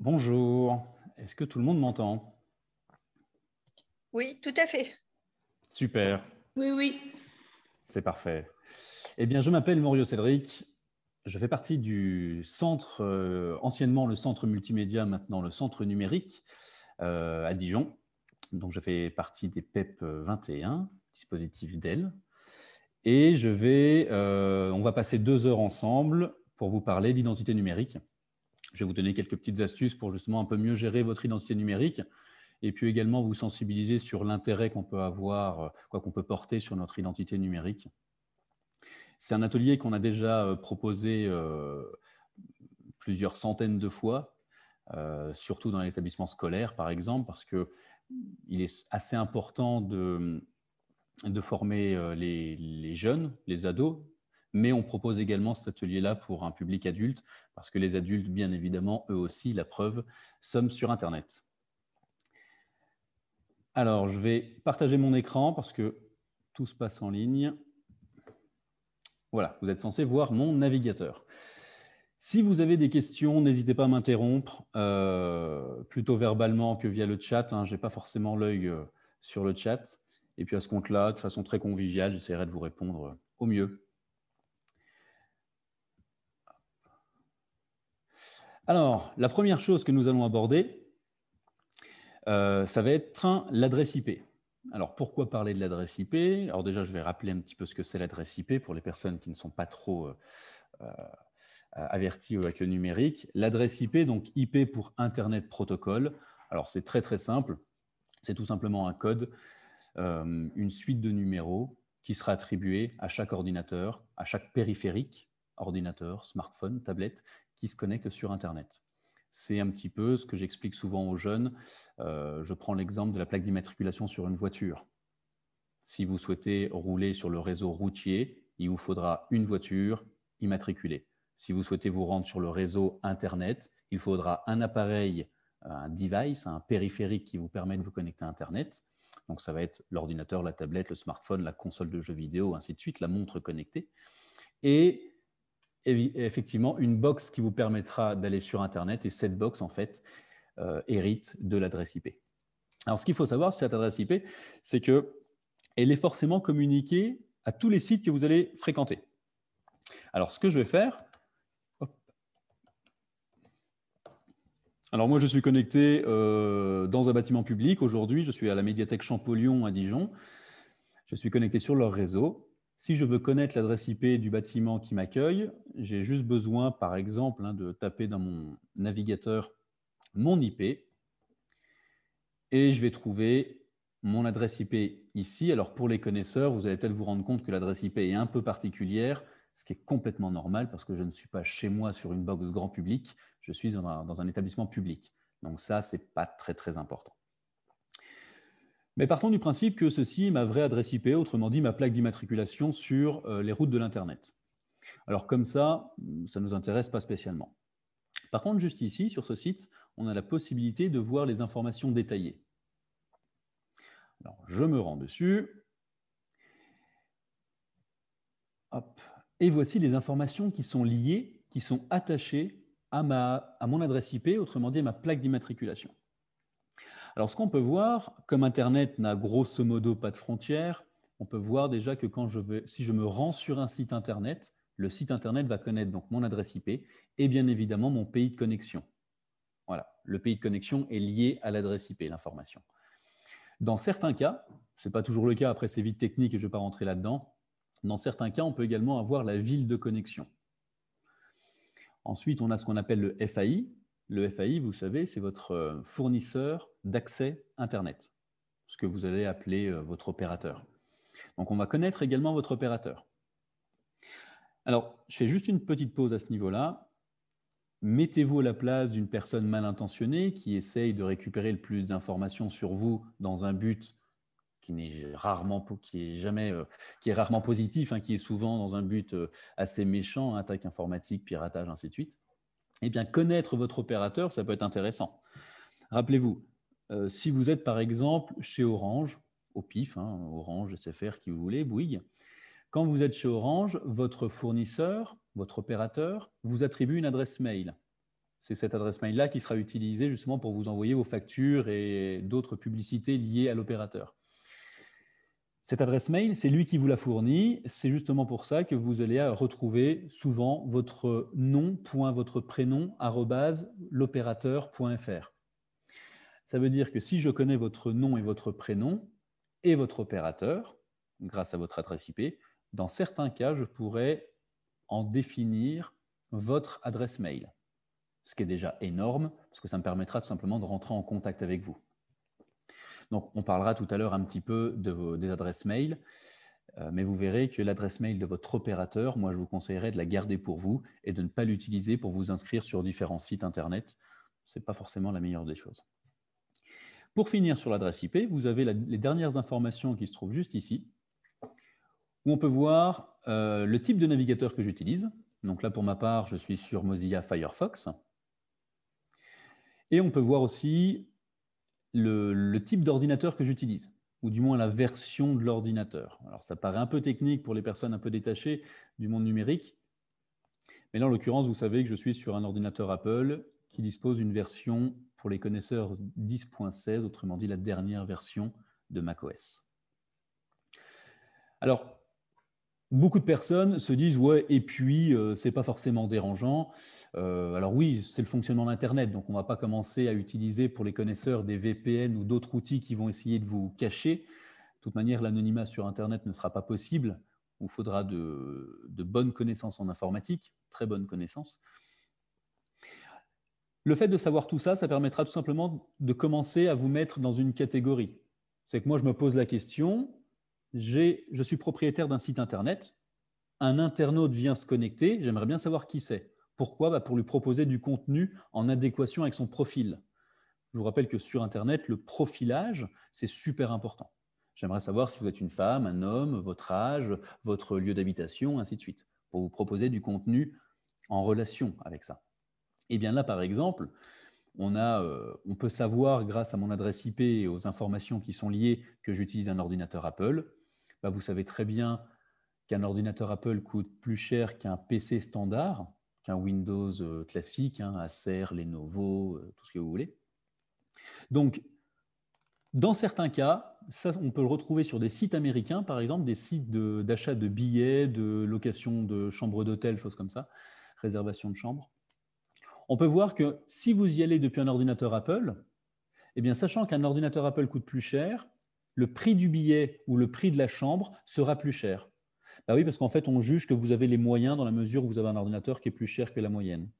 Bonjour, est-ce que tout le monde m'entend? Oui, tout à fait. Super. Oui, oui. C'est parfait. Eh bien, je m'appelle Morio Cédric. Je fais partie du centre, euh, anciennement le centre multimédia, maintenant le centre numérique euh, à Dijon. Donc, je fais partie des PEP 21, dispositif Dell. Et je vais, euh, on va passer deux heures ensemble pour vous parler d'identité numérique. Je vais vous donner quelques petites astuces pour justement un peu mieux gérer votre identité numérique et puis également vous sensibiliser sur l'intérêt qu'on peut avoir, euh, quoi qu'on peut porter sur notre identité numérique. C'est un atelier qu'on a déjà euh, proposé euh, plusieurs centaines de fois, surtout dans l'établissement scolaire par exemple, parce qu'il est assez important de, de former les jeunes, les ados, mais on propose également cet atelier-là pour un public adulte, parce que les adultes, bien évidemment, eux aussi, la preuve, sommes sur Internet. Alors, je vais partager mon écran parce que tout se passe en ligne. Voilà, vous êtes censé voir mon navigateur. Si vous avez des questions, n'hésitez pas à m'interrompre, euh, plutôt verbalement que via le chat. Hein. Je n'ai pas forcément l'œil euh, sur le chat. Et puis à ce compte-là, de façon très conviviale, j'essaierai de vous répondre euh, au mieux. Alors, la première chose que nous allons aborder, euh, ça va être l'adresse IP. Alors, pourquoi parler de l'adresse IP Alors déjà, je vais rappeler un petit peu ce que c'est l'adresse IP pour les personnes qui ne sont pas trop euh, euh, averties avec le numérique. L'adresse IP, donc IP pour Internet Protocol. Alors, c'est très très simple. C'est tout simplement un code, une suite de numéros qui sera attribuée à chaque ordinateur, à chaque périphérique, ordinateur, smartphone, tablette, qui se connectent sur Internet. C'est un petit peu ce que j'explique souvent aux jeunes. Euh, je prends l'exemple de la plaque d'immatriculation sur une voiture. Si vous souhaitez rouler sur le réseau routier, il vous faudra une voiture immatriculée. Si vous souhaitez vous rendre sur le réseau Internet, il faudra un appareil, un device, un périphérique qui vous permet de vous connecter à Internet. Donc ça va être l'ordinateur, la tablette, le smartphone, la console de jeux vidéo, ainsi de suite, la montre connectée. Et effectivement une box qui vous permettra d'aller sur Internet et cette box, en fait, euh, hérite de l'adresse IP. Alors, ce qu'il faut savoir sur cette adresse IP, c'est qu'elle est forcément communiquée à tous les sites que vous allez fréquenter. Alors, ce que je vais faire, alors moi, je suis connecté euh, dans un bâtiment public. Aujourd'hui, je suis à la médiathèque Champollion à Dijon. Je suis connecté sur leur réseau. Si je veux connaître l'adresse IP du bâtiment qui m'accueille, j'ai juste besoin, par exemple, hein, de taper dans mon navigateur mon IP et je vais trouver mon adresse IP ici. Alors pour les connaisseurs, vous allez peut-être vous rendre compte que l'adresse IP est un peu particulière, ce qui est complètement normal parce que je ne suis pas chez moi sur une box grand public, je suis dans un, dans un établissement public. Donc ça, ce n'est pas très très important. Mais partons du principe que ceci est ma vraie adresse IP, autrement dit ma plaque d'immatriculation sur euh, les routes de l'Internet. Alors comme ça, ça ne nous intéresse pas spécialement. Par contre, juste ici, sur ce site, on a la possibilité de voir les informations détaillées. Alors, je me rends dessus. Et voici les informations qui sont liées, qui sont attachées à, ma, à mon adresse IP, autrement dit à ma plaque d'immatriculation. Alors, ce qu'on peut voir, comme Internet n'a grosso modo pas de frontières, on peut voir déjà que si je me rends sur un site Internet, le site Internet va connaître donc mon adresse IP et bien évidemment mon pays de connexion. Voilà, le pays de connexion est lié à l'adresse IP, l'information. Dans certains cas, ce n'est pas toujours le cas, après c'est vite technique et je ne vais pas rentrer là-dedans, dans certains cas, on peut également avoir la ville de connexion. Ensuite, on a ce qu'on appelle le FAI, le FAI, vous savez, c'est votre euh, fournisseur d'accès Internet, ce que vous allez appeler euh, votre opérateur. Donc on va connaître également votre opérateur. Alors, je fais juste une petite pause à ce niveau-là. Mettez-vous à la place d'une personne mal intentionnée qui essaye de récupérer le plus d'informations sur vous dans un but qui n'est rarement, qui est jamais, euh, qui est rarement positif, hein, qui est souvent dans un but assez méchant, attaque informatique, piratage, ainsi de suite eh bien, connaître votre opérateur, ça peut être intéressant. Rappelez-vous, euh, si vous êtes par exemple chez Orange, au PIF, hein, Orange, SFR, qui vous voulez, Bouygues, quand vous êtes chez Orange, votre fournisseur, votre opérateur, vous attribue une adresse mail. C'est cette adresse mail-là qui sera utilisée justement pour vous envoyer vos factures et d'autres publicités liées à l'opérateur. Cette adresse mail, c'est lui qui vous la fournit. C'est justement pour ça que vous allez retrouver souvent votre nom, point, votre prénom, l'opérateur.fr. Ça veut dire que si je connais votre nom et votre prénom et votre opérateur, grâce à votre adresse IP, dans certains cas, je pourrais en définir votre adresse mail, ce qui est déjà énorme, parce que ça me permettra tout simplement de rentrer en contact avec vous. Donc, on parlera tout à l'heure un petit peu de des adresses mail, euh, mais vous verrez que l'adresse mail de votre opérateur, moi, je vous conseillerais de la garder pour vous et de ne pas l'utiliser pour vous inscrire sur différents sites Internet. Ce n'est pas forcément la meilleure des choses. Pour finir sur l'adresse IP, vous avez les dernières informations qui se trouvent juste ici, où on peut voir euh, le type de navigateur que j'utilise. Donc là, pour ma part, je suis sur Mozilla Firefox. Et on peut voir aussi le, type d'ordinateur que j'utilise, ou du moins la version de l'ordinateur. Alors ça paraît un peu technique pour les personnes un peu détachées du monde numérique, mais là, en l'occurrence, vous savez que je suis sur un ordinateur Apple qui dispose d'une version pour les connaisseurs 10.16, autrement dit la dernière version de macOS. Alors, beaucoup de personnes se disent ouais et puis euh, c'est pas forcément dérangeant. Euh, alors oui, c'est le fonctionnement d'Internet, donc on va pas commencer à utiliser pour les connaisseurs des VPN ou d'autres outils qui vont essayer de vous cacher. De toute manière, l'anonymat sur Internet ne sera pas possible. Il faudra de, de bonnes connaissances en informatique, très bonnes connaissances. Le fait de savoir tout ça, ça permettra tout simplement de commencer à vous mettre dans une catégorie. C'est que moi, je me pose la question, je suis propriétaire d'un site Internet, un internaute vient se connecter, j'aimerais bien savoir qui c'est. Pourquoi? Bah, Pour lui proposer du contenu en adéquation avec son profil. Je vous rappelle que sur Internet, le profilage, c'est super important. J'aimerais savoir si vous êtes une femme, un homme, votre âge, votre lieu d'habitation, ainsi de suite, pour vous proposer du contenu en relation avec ça. Et eh bien là, par exemple, on, a, euh, on peut savoir, grâce à mon adresse IP et aux informations qui sont liées, que j'utilise un ordinateur Apple. Bah, vous savez très bien qu'un ordinateur Apple coûte plus cher qu'un PC standard, qu'un Windows euh, classique, hein, Acer, Lenovo, euh, tout ce que vous voulez. Donc, dans certains cas, ça, on peut le retrouver sur des sites américains, par exemple, des sites d'achat de, billets, de location de chambres d'hôtel, choses comme ça, réservation de chambres on peut voir que si vous y allez depuis un ordinateur Apple, eh bien, sachant qu'un ordinateur Apple coûte plus cher, le prix du billet ou le prix de la chambre sera plus cher. Bah oui, parce qu'en fait, on juge que vous avez les moyens dans la mesure où vous avez un ordinateur qui est plus cher que la moyenne.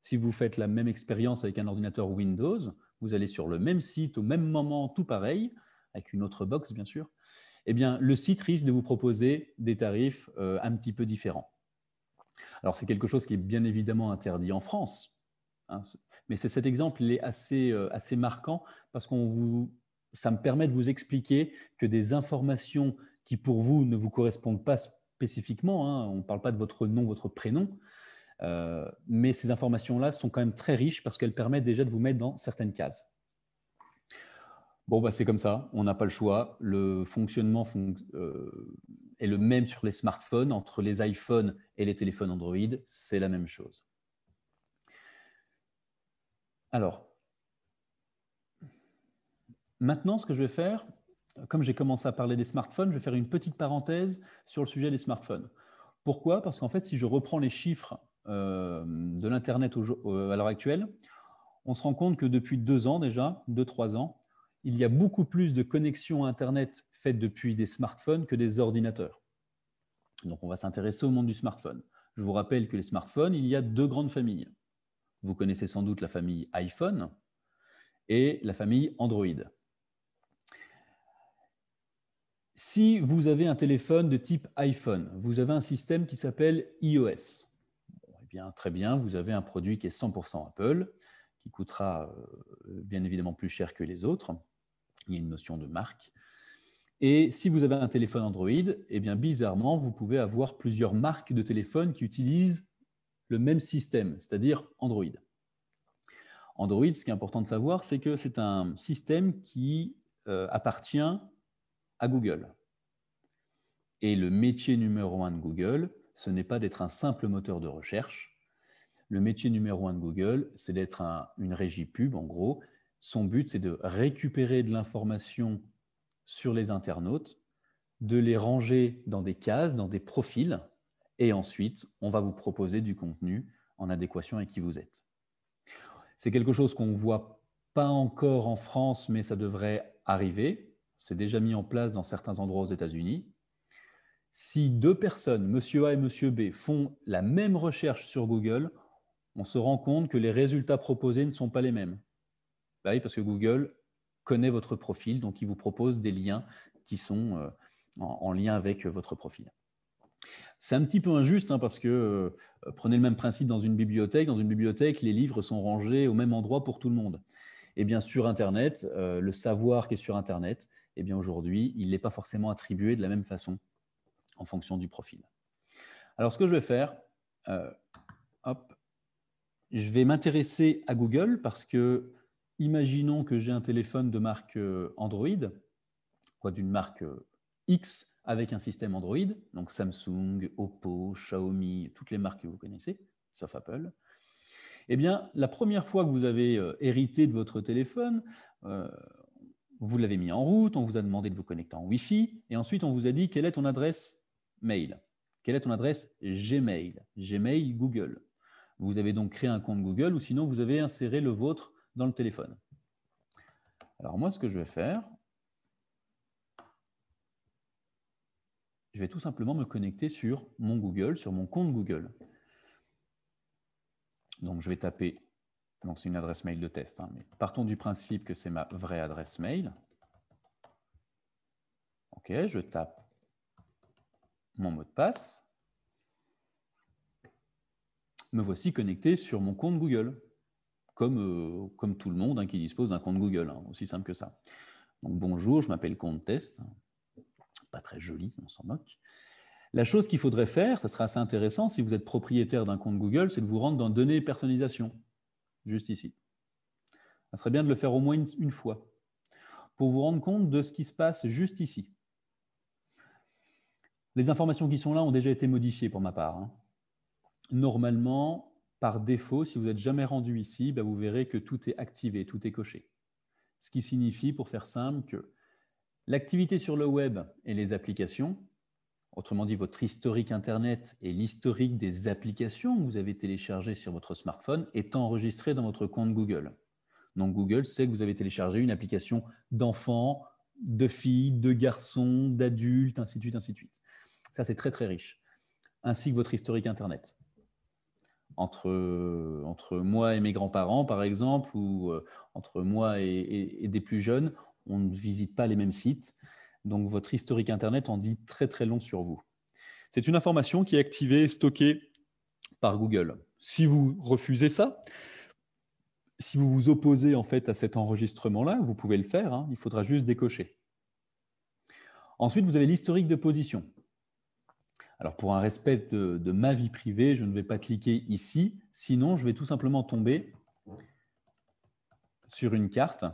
Si vous faites la même expérience avec un ordinateur Windows, vous allez sur le même site au même moment, tout pareil, avec une autre box bien sûr, eh bien, le site risque de vous proposer des tarifs euh, un petit peu différents. Alors c'est quelque chose qui est bien évidemment interdit en France, hein, mais cet exemple, il est assez, euh, assez marquant parce qu'on vous, ça me permet de vous expliquer que des informations qui pour vous ne vous correspondent pas spécifiquement, hein, on ne parle pas de votre nom, votre prénom, euh, mais ces informations-là sont quand même très riches parce qu'elles permettent déjà de vous mettre dans certaines cases. Bon, bah, c'est comme ça, on n'a pas le choix. Le fonctionnement euh, est le même sur les smartphones, entre les iPhones et les téléphones Android, c'est la même chose. Alors, maintenant, ce que je vais faire, comme j'ai commencé à parler des smartphones, je vais faire une petite parenthèse sur le sujet des smartphones. Pourquoi? Parce qu'en fait, si je reprends les chiffres euh, de l'Internet à l'heure actuelle, on se rend compte que depuis deux ans déjà, deux, trois ans, il y a beaucoup plus de connexions Internet faites depuis des smartphones que des ordinateurs. Donc on va s'intéresser au monde du smartphone. Je vous rappelle que les smartphones, il y a deux grandes familles. Vous connaissez sans doute la famille iPhone et la famille Android. Si vous avez un téléphone de type iPhone, vous avez un système qui s'appelle iOS. eh bien, très bien, vous avez un produit qui est 100% Apple, qui coûtera euh, bien évidemment plus cher que les autres il y a une notion de marque. Et si vous avez un téléphone Android, eh bien bizarrement, vous pouvez avoir plusieurs marques de téléphone qui utilisent le même système, c'est-à-dire Android. Android, ce qui est important de savoir, c'est que c'est un système qui euh, appartient à Google. Et le métier numéro un de Google, ce n'est pas d'être un simple moteur de recherche, Le métier numéro un de Google, c'est d'être une régie pub, en gros. Son but, c'est de récupérer de l'information sur les internautes, de les ranger dans des cases, dans des profils, et ensuite, on va vous proposer du contenu en adéquation avec qui vous êtes. C'est quelque chose qu'on ne voit pas encore en France, mais ça devrait arriver. C'est déjà mis en place dans certains endroits aux États-Unis. Si deux personnes, monsieur A et monsieur B, font la même recherche sur Google, on se rend compte que les résultats proposés ne sont pas les mêmes. Bah oui, parce que Google connaît votre profil, donc il vous propose des liens qui sont euh, en, lien avec votre profil. C'est un petit peu injuste hein, parce que euh, prenez le même principe dans une bibliothèque. Dans une bibliothèque, les livres sont rangés au même endroit pour tout le monde. Et bien sur Internet, euh, le savoir qui est sur Internet, eh bien aujourd'hui, il n'est pas forcément attribué de la même façon en fonction du profil. Alors ce que je vais faire, hop, je vais m'intéresser à Google parce que imaginons que j'ai un téléphone de marque euh, Android, quoi d'une marque euh, X avec un système Android, donc Samsung, Oppo, Xiaomi, toutes les marques que vous connaissez, sauf Apple. Eh bien, la première fois que vous avez euh, hérité de votre téléphone, vous l'avez mis en route, on vous a demandé de vous connecter en Wi-Fi, et ensuite on vous a dit quelle est ton adresse mail? Quelle est ton adresse Gmail? Gmail Google. Vous avez donc créé un compte Google ou sinon vous avez inséré le vôtre dans le téléphone. Alors moi, ce que je vais faire, je vais tout simplement me connecter sur mon Google, sur mon compte Google. Donc je vais taper, donc c'est une adresse mail de test, hein, mais partons du principe que c'est ma vraie adresse mail. Ok, je tape mon mot de passe me voici connecté sur mon compte Google, comme, euh, comme tout le monde hein, qui dispose d'un compte Google, hein, aussi simple que ça. Donc bonjour, je m'appelle compte test, pas très joli, on s'en moque. La chose qu'il faudrait faire, ça sera assez intéressant si vous êtes propriétaire d'un compte Google, c'est de vous rendre dans données personnalisation, juste ici. Ça serait bien de le faire au moins une, fois, pour vous rendre compte de ce qui se passe juste ici. Les informations qui sont là ont déjà été modifiées pour ma part. Hein normalement, par défaut, si vous n'êtes jamais rendu ici, bah, vous verrez que tout est activé, tout est coché. Ce qui signifie, pour faire simple, que l'activité sur le web et les applications, autrement dit votre historique Internet et l'historique des applications que vous avez téléchargées sur votre smartphone, est enregistré dans votre compte Google. Donc Google sait que vous avez téléchargé une application d'enfants, de filles, de garçons, d'adultes, ainsi de suite, ainsi de suite. Ça, c'est très très riche. Ainsi que votre historique Internet entre, entre moi et mes grands-parents, par exemple, ou euh, entre moi et, des plus jeunes, on ne visite pas les mêmes sites. Donc, votre historique Internet en dit très, très long sur vous. C'est une information qui est activée, stockée par Google. Si vous refusez ça, si vous vous opposez en fait à cet enregistrement-là, vous pouvez le faire, hein. il faudra juste décocher. Ensuite, vous avez l'historique de position. Alors pour un respect de, ma vie privée, je ne vais pas cliquer ici, sinon je vais tout simplement tomber sur une carte.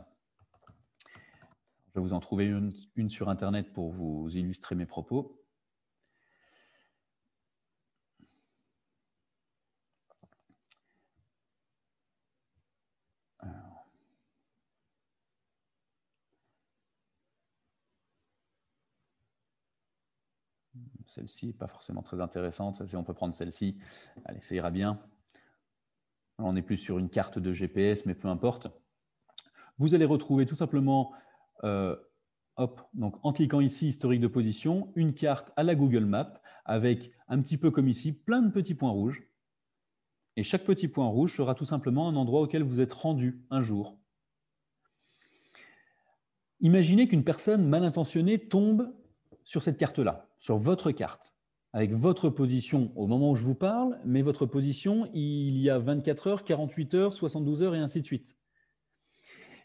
Vais vous en trouver une, sur Internet pour vous illustrer mes propos. Celle-ci n'est pas forcément très intéressante. On peut prendre celle-ci. Allez, ça ira bien. On est plus sur une carte de GPS, mais peu importe. Vous allez retrouver tout simplement, donc en cliquant ici, historique de position, une carte à la Google Maps avec un petit peu comme ici, plein de petits points rouges. Et chaque petit point rouge sera tout simplement un endroit auquel vous êtes rendu un jour. Imaginez qu'une personne mal intentionnée tombe sur cette carte-là, sur votre carte, avec votre position au moment où je vous parle, mais votre position il y a 24 heures, 48 heures, 72 heures et ainsi de suite.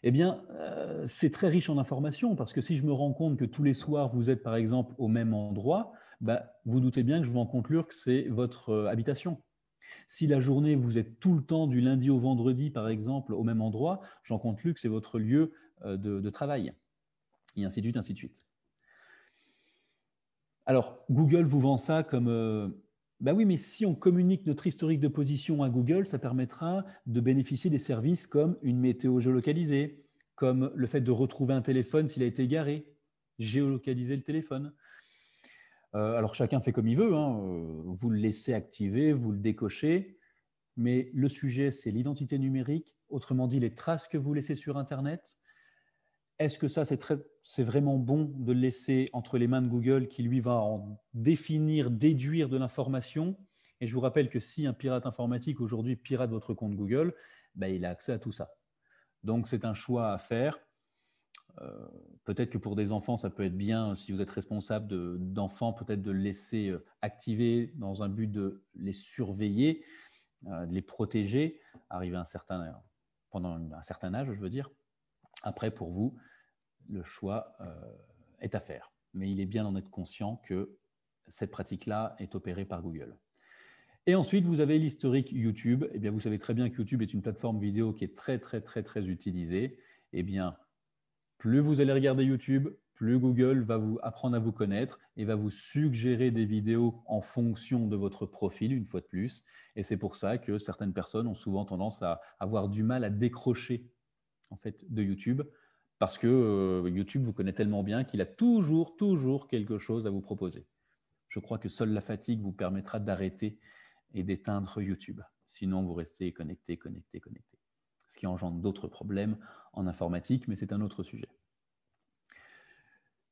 Eh bien, euh, c'est très riche en informations parce que si je me rends compte que tous les soirs vous êtes par exemple au même endroit, bah, vous doutez bien que je vais en conclure que c'est votre euh, habitation. Si la journée vous êtes tout le temps du lundi au vendredi par exemple au même endroit, j'en conclus que c'est votre lieu euh, de, de travail. Et ainsi de suite, ainsi de suite. Alors, Google vous vend ça comme, bah oui, mais si on communique notre historique de position à Google, ça permettra de bénéficier des services comme une météo géolocalisée, comme le fait de retrouver un téléphone s'il a été garé, géolocaliser le téléphone. Euh, alors chacun fait comme il veut, hein. euh, vous le laissez activer, vous le décochez, mais le sujet c'est l'identité numérique, autrement dit les traces que vous laissez sur Internet. Est-ce que ça c'est vraiment bon de le laisser entre les mains de Google qui lui va en définir, déduire de l'information? Et je vous rappelle que si un pirate informatique aujourd'hui pirate votre compte Google, ben, il a accès à tout ça. Donc c'est un choix à faire. Euh, peut-être que pour des enfants, ça peut être bien, si vous êtes responsable d'enfants, peut-être de le laisser euh, activer dans un but de les surveiller, euh, de les protéger, arriver un certain, pendant un certain âge, je veux dire. Après, pour vous, le choix est à faire. Mais il est bien d'en être conscient que cette pratique-là est opérée par Google. Et ensuite, vous avez l'historique YouTube. Eh bien, vous savez très bien que YouTube est une plateforme vidéo qui est très, très, très, très utilisée. Eh bien, plus vous allez regarder YouTube, plus Google va vous apprendre à vous connaître et va vous suggérer des vidéos en fonction de votre profil, une fois de plus. Et c'est pour ça que certaines personnes ont souvent tendance à avoir du mal à décrocher en fait, de YouTube, parce que euh, YouTube vous connaît tellement bien qu'il a toujours, toujours quelque chose à vous proposer. Je crois que seule la fatigue vous permettra d'arrêter et d'éteindre YouTube. Sinon, vous restez connecté, connecté, connecté ce qui engendre d'autres problèmes en informatique, mais c'est un autre sujet.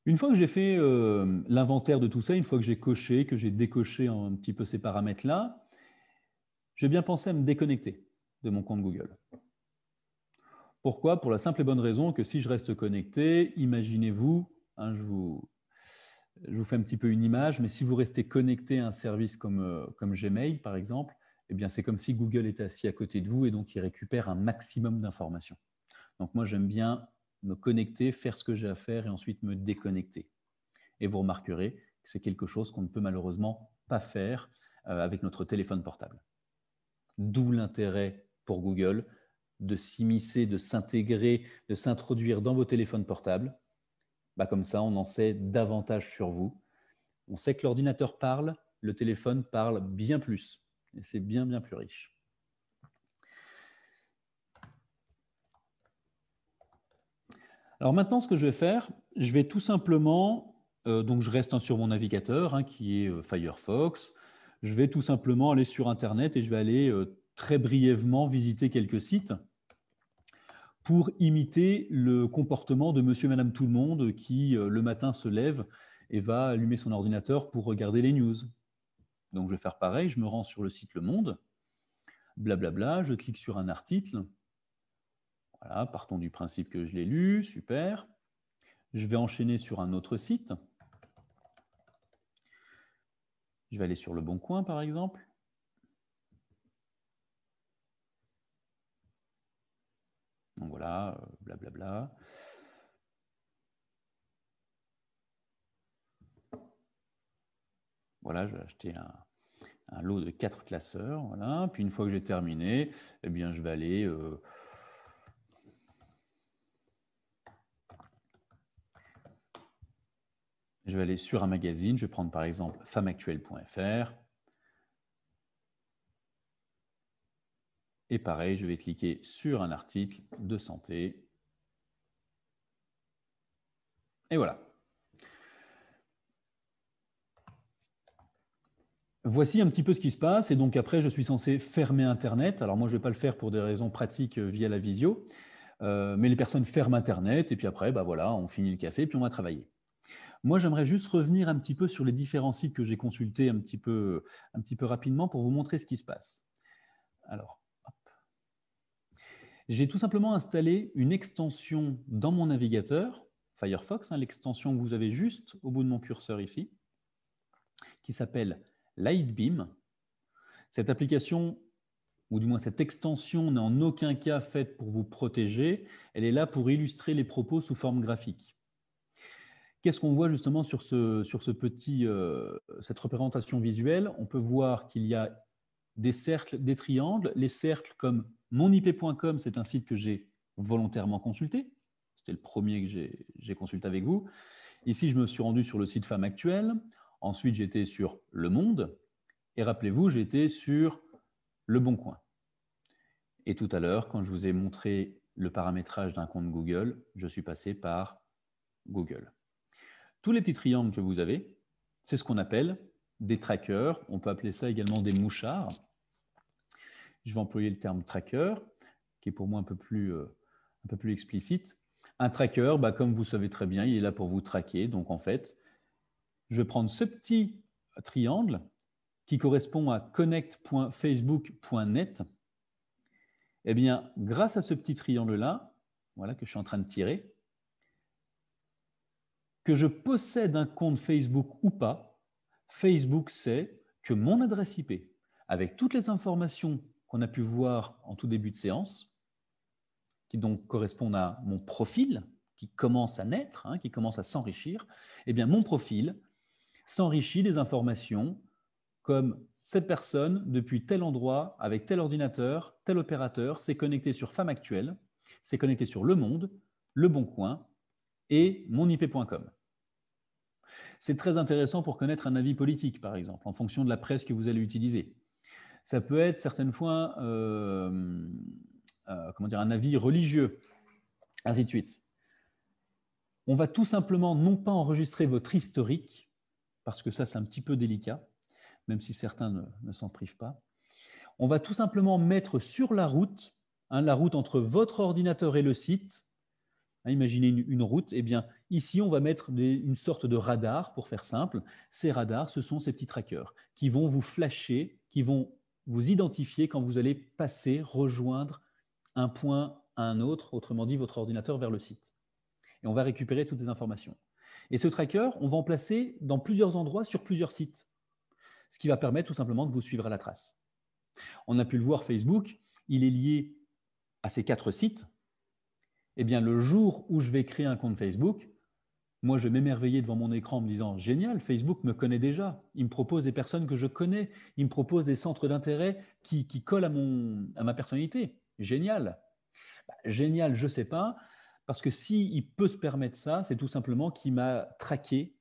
Une fois que j'ai fait euh, l'inventaire de tout ça, une fois que j'ai coché, que j'ai décoché un petit peu ces paramètres-là, j'ai bien pensé à me déconnecter de mon compte Google. Pourquoi? Pour la simple et bonne raison que si je reste connecté, imaginez-vous, hein, je, vous, fais un petit peu une image, mais si vous restez connecté à un service comme, euh, Gmail, par exemple, eh bien, c'est comme si Google était assis à côté de vous et donc il récupère un maximum d'informations. Donc moi, j'aime bien me connecter, faire ce que j'ai à faire et ensuite me déconnecter. Et vous remarquerez que c'est quelque chose qu'on ne peut malheureusement pas faire euh, avec notre téléphone portable. D'où l'intérêt pour Google de s'immiscer, de s'intégrer, de s'introduire dans vos téléphones portables. Bah comme ça, on en sait davantage sur vous. On sait que l'ordinateur parle, le téléphone parle bien plus. Et c'est bien, bien plus riche. Alors maintenant, ce que je vais faire, je vais tout simplement, euh, donc je reste sur mon navigateur hein, qui est euh, Firefox, je vais tout simplement aller sur Internet et je vais aller euh, très brièvement visiter quelques sites pour imiter le comportement de monsieur et madame tout le monde qui le matin se lève et va allumer son ordinateur pour regarder les news. Donc je vais faire pareil, je me rends sur le site Le Monde, blablabla, je clique sur un article. Voilà, partons du principe que je l'ai lu, super. Je vais enchaîner sur un autre site. Je vais aller sur Le Bon Coin, par exemple. Donc voilà, euh, blablabla. Voilà, je vais acheter un, lot de quatre classeurs. Voilà. Puis une fois que j'ai terminé, eh bien, je vais aller euh, je vais aller sur un magazine. Je vais prendre par exemple femmeactuelle.fr. Et pareil, je vais cliquer sur un article de santé. Et voilà. Voici un petit peu ce qui se passe. Et donc après, je suis censé fermer Internet. Alors moi, je ne vais pas le faire pour des raisons pratiques euh, via la visio. Euh, mais les personnes ferment Internet. Et puis après, bah voilà, on finit le café, puis on va travailler. Moi, j'aimerais juste revenir un petit peu sur les différents sites que j'ai consultés un petit, peu, un petit peu rapidement pour vous montrer ce qui se passe. Alors, j'ai tout simplement installé une extension dans mon navigateur, Firefox, hein, l'extension que vous avez juste au bout de mon curseur ici, qui s'appelle Lightbeam. Cette application, ou du moins cette extension, n'est en aucun cas faite pour vous protéger. Elle est là pour illustrer les propos sous forme graphique. Qu'est-ce qu'on voit justement sur, ce, sur ce petit, euh, cette représentation visuelle? On peut voir qu'il y a des cercles, des triangles. Les cercles comme monip.com, c'est un site que j'ai volontairement consulté. C'était le premier que j'ai consulté avec vous. Ici, je me suis rendu sur le site Femme Actuelle. Ensuite, j'étais sur Le Monde. Et rappelez-vous, j'étais sur Le Bon Coin. Et tout à l'heure, quand je vous ai montré le paramétrage d'un compte Google, je suis passé par Google. Tous les petits triangles que vous avez, c'est ce qu'on appelle des trackers. On peut appeler ça également des mouchards. Je vais employer le terme tracker, qui est pour moi un peu plus, euh, un peu plus explicite. Un tracker, bah, comme vous savez très bien, il est là pour vous traquer. Donc en fait, je vais prendre ce petit triangle qui correspond à connect.facebook.net eh bien, grâce à ce petit triangle-là, voilà, que je suis en train de tirer, que je possède un compte Facebook ou pas, Facebook sait que mon adresse IP, avec toutes les informations qu'on a pu voir en tout début de séance, qui donc correspondent à mon profil, qui commence à naître, hein, qui commence à s'enrichir, eh bien mon profil s'enrichit des informations comme cette personne, depuis tel endroit, avec tel ordinateur, tel opérateur, s'est connectée sur Femme Actuelle, s'est connectée sur Le Monde, Le Bon Coin et monip.com. C'est très intéressant pour connaître un avis politique, par exemple, en fonction de la presse que vous allez utiliser. Ça peut être certaines fois euh, euh, comment dire, un avis religieux, ainsi de suite. On va tout simplement non pas enregistrer votre historique, parce que ça c'est un petit peu délicat, même si certains ne, s'en privent pas. On va tout simplement mettre sur la route, hein, la route entre votre ordinateur et le site. Hein, imaginez une, route. Eh bien, ici, on va mettre une sorte de radar, pour faire simple. Ces radars, ce sont ces petits trackers qui vont vous flasher, qui vont vous identifier quand vous allez passer, rejoindre un point à un autre, autrement dit, votre ordinateur vers le site. Et on va récupérer toutes ces informations. Et ce tracker, on va en placer dans plusieurs endroits sur plusieurs sites ce qui va permettre tout simplement de vous suivre à la trace. On a pu le voir, Facebook, il est lié à ces quatre sites. Eh bien, le jour où je vais créer un compte Facebook, moi, je vais m'émerveiller devant mon écran en me disant Génial, Facebook me connaît déjà. Il me propose des personnes que je connais. Il me propose des centres d'intérêt qui, collent à, mon, ma personnalité. Génial. Bah, génial, je ne sais pas. Parce que s'il peut se permettre ça, c'est tout simplement qu'il m'a traqué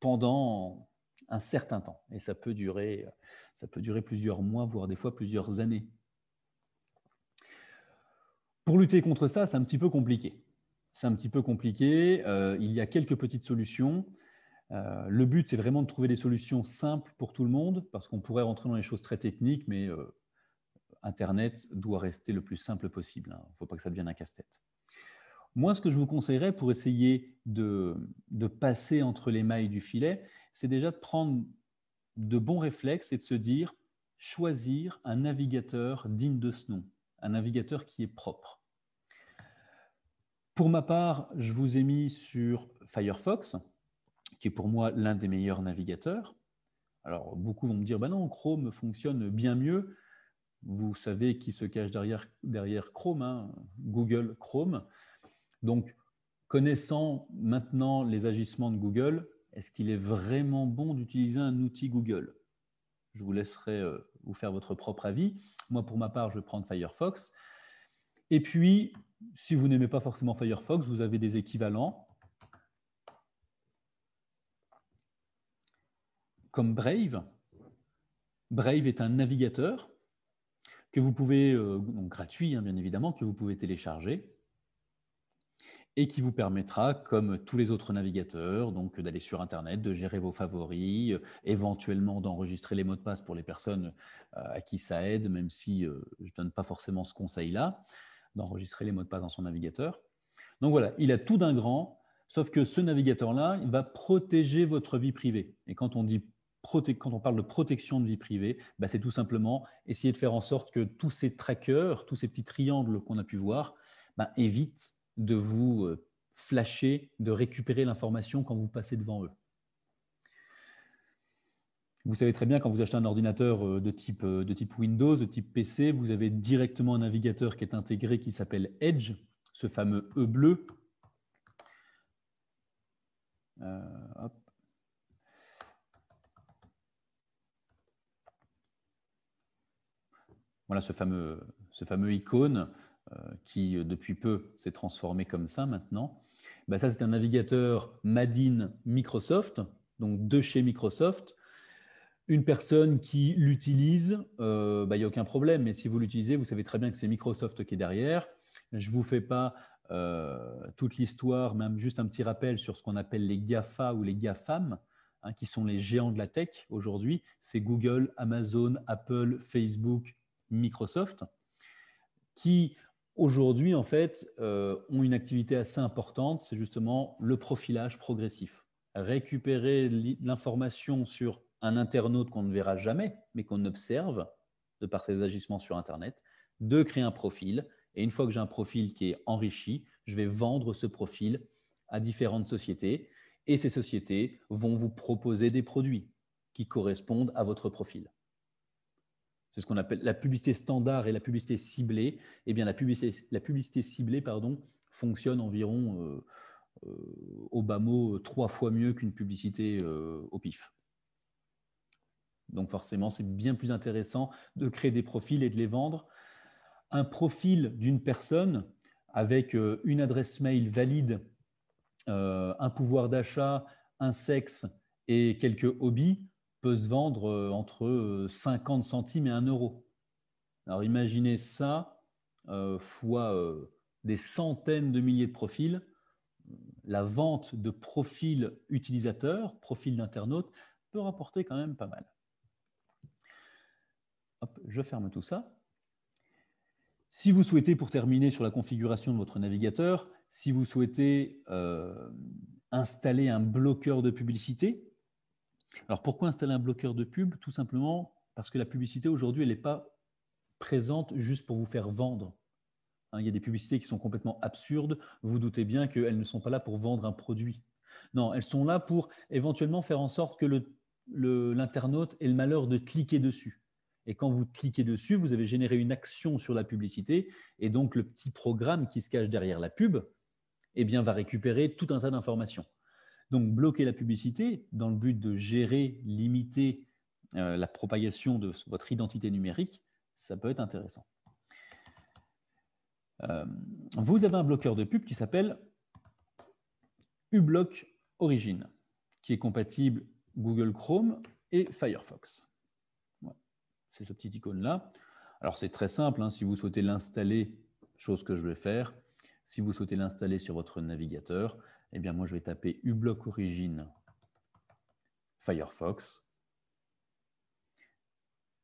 pendant un certain temps. Et ça peut durer, ça peut durer plusieurs mois, voire des fois plusieurs années. Pour lutter contre ça, c'est un petit peu compliqué. C'est un petit peu compliqué. Euh, il y a quelques petites solutions. Euh, le but, c'est vraiment de trouver des solutions simples pour tout le monde, parce qu'on pourrait rentrer dans les choses très techniques, mais euh, Internet doit rester le plus simple possible. Il hein. ne faut pas que ça devienne un casse-tête. Moi, ce que je vous conseillerais pour essayer de, de passer entre les mailles du filet, c'est déjà de prendre de bons réflexes et de se dire choisir un navigateur digne de ce nom, un navigateur qui est propre. Pour ma part, je vous ai mis sur Firefox, qui est pour moi l'un des meilleurs navigateurs. Alors, beaucoup vont me dire, bah non, Chrome fonctionne bien mieux. Vous savez qui se cache derrière, derrière Chrome, hein, Google Chrome. Donc, connaissant maintenant les agissements de Google, est-ce qu'il est vraiment bon d'utiliser un outil Google? Je vous laisserai euh, vous faire votre propre avis. Moi, pour ma part, je prendre Firefox. Et puis, si vous n'aimez pas forcément Firefox, vous avez des équivalents comme Brave. Brave est un navigateur que vous pouvez, euh, gratuit hein, bien évidemment, que vous pouvez télécharger et qui vous permettra, comme tous les autres navigateurs, donc d'aller sur Internet, de gérer vos favoris, euh, éventuellement d'enregistrer les mots de passe pour les personnes euh, à qui ça aide, même si euh, je ne donne pas forcément ce conseil-là, d'enregistrer les mots de passe dans son navigateur. Donc voilà, il a tout d'un grand, sauf que ce navigateur-là, il va protéger votre vie privée. Et quand on dit quand on parle de protection de vie privée, bah, c'est tout simplement essayer de faire en sorte que tous ces trackers, tous ces petits triangles qu'on a pu voir, bah, évitent de vous euh, flasher, de récupérer l'information quand vous passez devant eux. Vous savez très bien, quand vous achetez un ordinateur euh, de type, euh, de type Windows, de type PC, vous avez directement un navigateur qui est intégré qui s'appelle Edge, ce fameux E bleu. Voilà ce fameux, icône qui euh, depuis peu s'est transformé comme ça maintenant. Bah, ça, c'est un navigateur Madin Microsoft, donc de chez Microsoft. une personne qui l'utilise, euh, bah, il n'y a aucun problème. Mais si vous l'utilisez, vous savez très bien que c'est Microsoft qui est derrière. Je ne vous fais pas euh, toute l'histoire, même juste un petit rappel sur ce qu'on appelle les GAFA ou les GAFAM, hein, qui sont les géants de la tech aujourd'hui. C'est Google, Amazon, Apple, Facebook, Microsoft, qui aujourd'hui, en fait, euh, ont une activité assez importante, c'est justement le profilage progressif. Récupérer l'information sur un internaute qu'on ne verra jamais, mais qu'on observe de par ses agissements sur Internet, de créer un profil. Et une fois que j'ai un profil qui est enrichi, je vais vendre ce profil à différentes sociétés. Et ces sociétés vont vous proposer des produits qui correspondent à votre profil. C'est ce qu'on appelle la publicité standard et la publicité ciblée. Eh bien, la publicité, ciblée pardon, fonctionne environ, euh, euh, au bas mot, trois fois mieux qu'une publicité euh, au pif. Donc forcément, c'est bien plus intéressant de créer des profils et de les vendre. Un profil d'une personne avec une adresse mail valide, un pouvoir d'achat, un sexe et quelques hobbies peut se vendre euh, entre 50 centimes et 1 euro. Alors imaginez ça fois des centaines de milliers de profils. La vente de profils utilisateurs, profils d'internautes, peut rapporter quand même pas mal je ferme tout ça. Si vous souhaitez, pour terminer sur la configuration de votre navigateur, si vous souhaitez euh, installer un bloqueur de publicité, alors pourquoi installer un bloqueur de pub? Tout simplement parce que la publicité aujourd'hui, elle n'est pas présente juste pour vous faire vendre. Hein, il y a des publicités qui sont complètement absurdes. Vous doutez bien qu'elles ne sont pas là pour vendre un produit. Non, elles sont là pour éventuellement faire en sorte que l'internaute ait le malheur de cliquer dessus. Et quand vous cliquez dessus, vous avez généré une action sur la publicité. Et donc, le petit programme qui se cache derrière la pub eh bien, va récupérer tout un tas d'informations. Donc, bloquer la publicité dans le but de gérer, limiter euh, la propagation de votre identité numérique, ça peut être intéressant. Euh, vous avez un bloqueur de pub qui s'appelle uBlock Origin, qui est compatible Google Chrome et Firefox c'est ce petit icône-là. Alors c'est très simple, hein. si vous souhaitez l'installer, chose que je vais faire, si vous souhaitez l'installer sur votre navigateur, eh bien moi je vais taper uBlock Origin Firefox.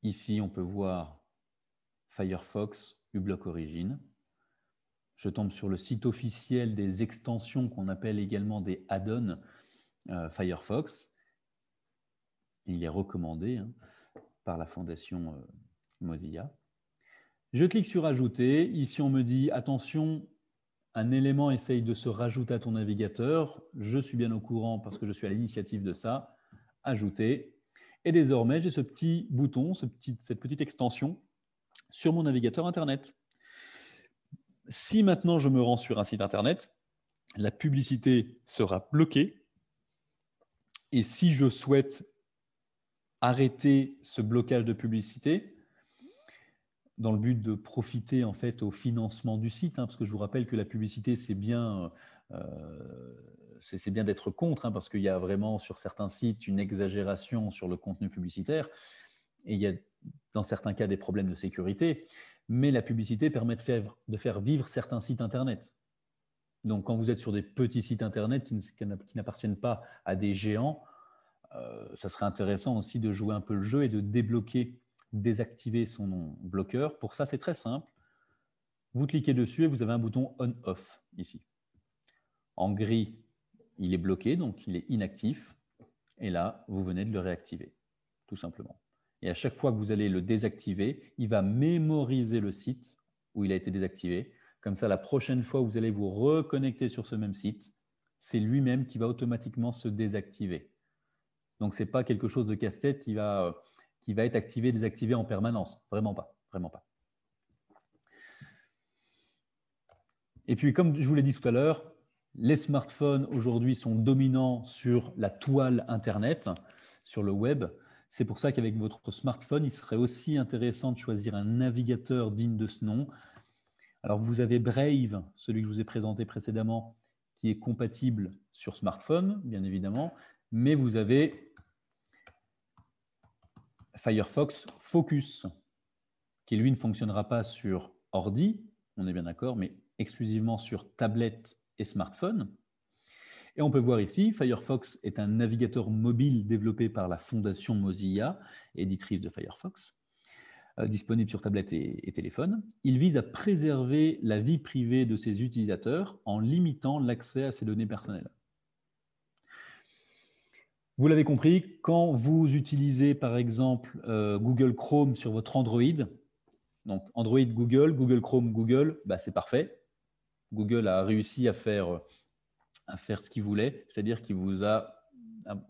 Ici on peut voir Firefox uBlock Origin. Je tombe sur le site officiel des extensions qu'on appelle également des add-ons euh, Firefox. Il est recommandé. Hein par la fondation euh, Mozilla. Je clique sur Ajouter. Ici, on me dit attention, un élément essaye de se rajouter à ton navigateur. Je suis bien au courant parce que je suis à l'initiative de ça. Ajouter. Et désormais, j'ai ce petit bouton, cette petite extension sur mon navigateur Internet. Si maintenant je me rends sur un site Internet, la publicité sera bloquée. Et si je souhaite arrêter ce blocage de publicité dans le but de profiter en fait au financement du site, hein, parce que je vous rappelle que la publicité c'est bien, euh, c'est bien d'être contre, hein, parce qu'il y a vraiment sur certains sites une exagération sur le contenu publicitaire et il y a dans certains cas des problèmes de sécurité, mais la publicité permet de faire, de faire vivre certains sites internet. Donc quand vous êtes sur des petits sites internet qui n'appartiennent pas à des géants, euh, ça serait intéressant aussi de jouer un peu le jeu et de débloquer, désactiver son bloqueur. Pour ça, c'est très simple. Vous cliquez dessus et vous avez un bouton on-off ici. En gris, il est bloqué, donc il est inactif. Et là, vous venez de le réactiver, tout simplement. Et à chaque fois que vous allez le désactiver, il va mémoriser le site où il a été désactivé. Comme ça, la prochaine fois où vous allez vous reconnecter sur ce même site, c'est lui-même qui va automatiquement se désactiver. Donc, ce n'est pas quelque chose de casse-tête qui va, qui va être activé, désactivé en permanence. Vraiment pas. Vraiment pas. Et puis, comme je vous l'ai dit tout à l'heure, les smartphones aujourd'hui sont dominants sur la toile Internet, sur le web. C'est pour ça qu'avec votre smartphone, il serait aussi intéressant de choisir un navigateur digne de ce nom. Alors, vous avez Brave, celui que je vous ai présenté précédemment, qui est compatible sur smartphone, bien évidemment, mais vous avez Firefox Focus, qui lui ne fonctionnera pas sur ordi, on est bien d'accord, mais exclusivement sur tablette et smartphone. Et on peut voir ici, Firefox est un navigateur mobile développé par la fondation Mozilla, éditrice de Firefox, euh, disponible sur tablette et, téléphone. Il vise à préserver la vie privée de ses utilisateurs en limitant l'accès à ses données personnelles. Vous l'avez compris, quand vous utilisez par exemple euh, Google Chrome sur votre Android, donc Android Google, Google Chrome Google, bah, c'est parfait. Google a réussi à faire, à faire ce qu'il voulait, c'est-à-dire qu'il vous a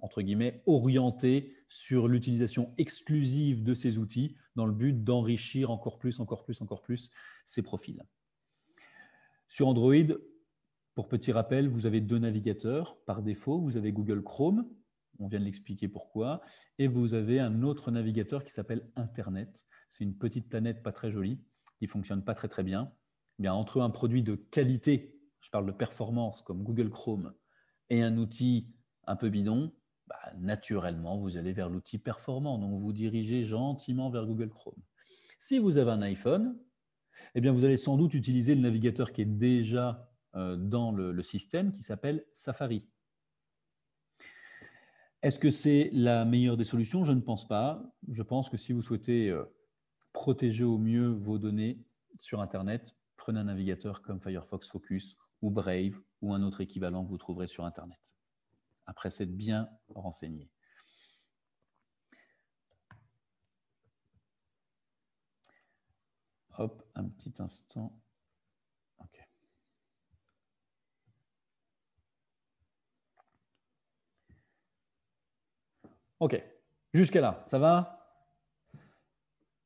entre guillemets orienté sur l'utilisation exclusive de ces outils dans le but d'enrichir encore plus, encore plus, encore plus ces profils. Sur Android, pour petit rappel, vous avez deux navigateurs par défaut. Vous avez Google Chrome on vient de l'expliquer pourquoi. Et vous avez un autre navigateur qui s'appelle Internet. C'est une petite planète pas très jolie, qui fonctionne pas très très bien. Eh bien entre un produit de qualité, je parle de performance comme Google Chrome, et un outil un peu bidon, bah, naturellement, vous allez vers l'outil performant. Donc, vous dirigez gentiment vers Google Chrome. Si vous avez un iPhone, eh bien, vous allez sans doute utiliser le navigateur qui est déjà euh, dans le système, qui s'appelle Safari. Est-ce que c'est la meilleure des solutions? Je ne pense pas. Je pense que si vous souhaitez euh, protéger au mieux vos données sur Internet, prenez un navigateur comme Firefox Focus ou Brave ou un autre équivalent que vous trouverez sur Internet. Après c'est bien renseigné. Hop, un petit instant. Ok, jusqu'à là, ça va?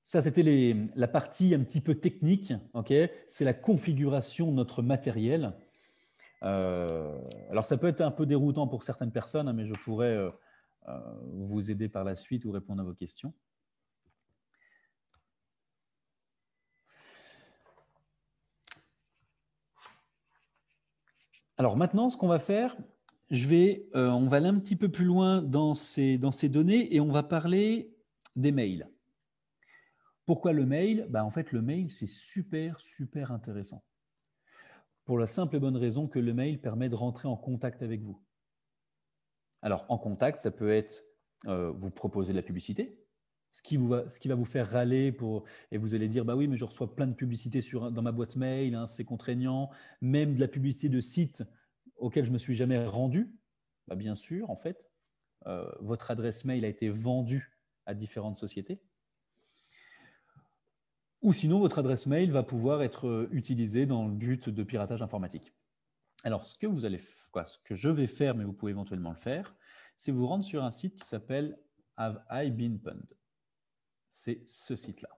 Ça, c'était la partie un petit peu technique. C'est la configuration de notre matériel. Euh, alors, ça peut être un peu déroutant pour certaines personnes, hein, mais je pourrais euh, euh, vous aider par la suite ou répondre à vos questions. Alors maintenant, ce qu'on va faire, je vais, euh, on va aller un petit peu plus loin dans ces, données et on va parler des mails. Pourquoi le mail? Ben, En fait, le mail, c'est super, super intéressant. Pour la simple et bonne raison que le mail permet de rentrer en contact avec vous. Alors, en contact, ça peut être euh, vous proposer de la publicité, ce qui, va, vous faire râler et vous allez dire bah oui, mais je reçois plein de publicités dans ma boîte mail, hein, c'est contraignant, même de la publicité de sites auquel je me suis jamais rendu, bah, bien sûr, en fait, euh, votre adresse mail a été vendue à différentes sociétés. Ou sinon, votre adresse mail va pouvoir être utilisée dans le but de piratage informatique. Alors, ce que, vous allez, ce que je vais faire, mais vous pouvez éventuellement le faire, c'est vous rendre sur un site qui s'appelle Have I Been Pwned C'est ce site-là.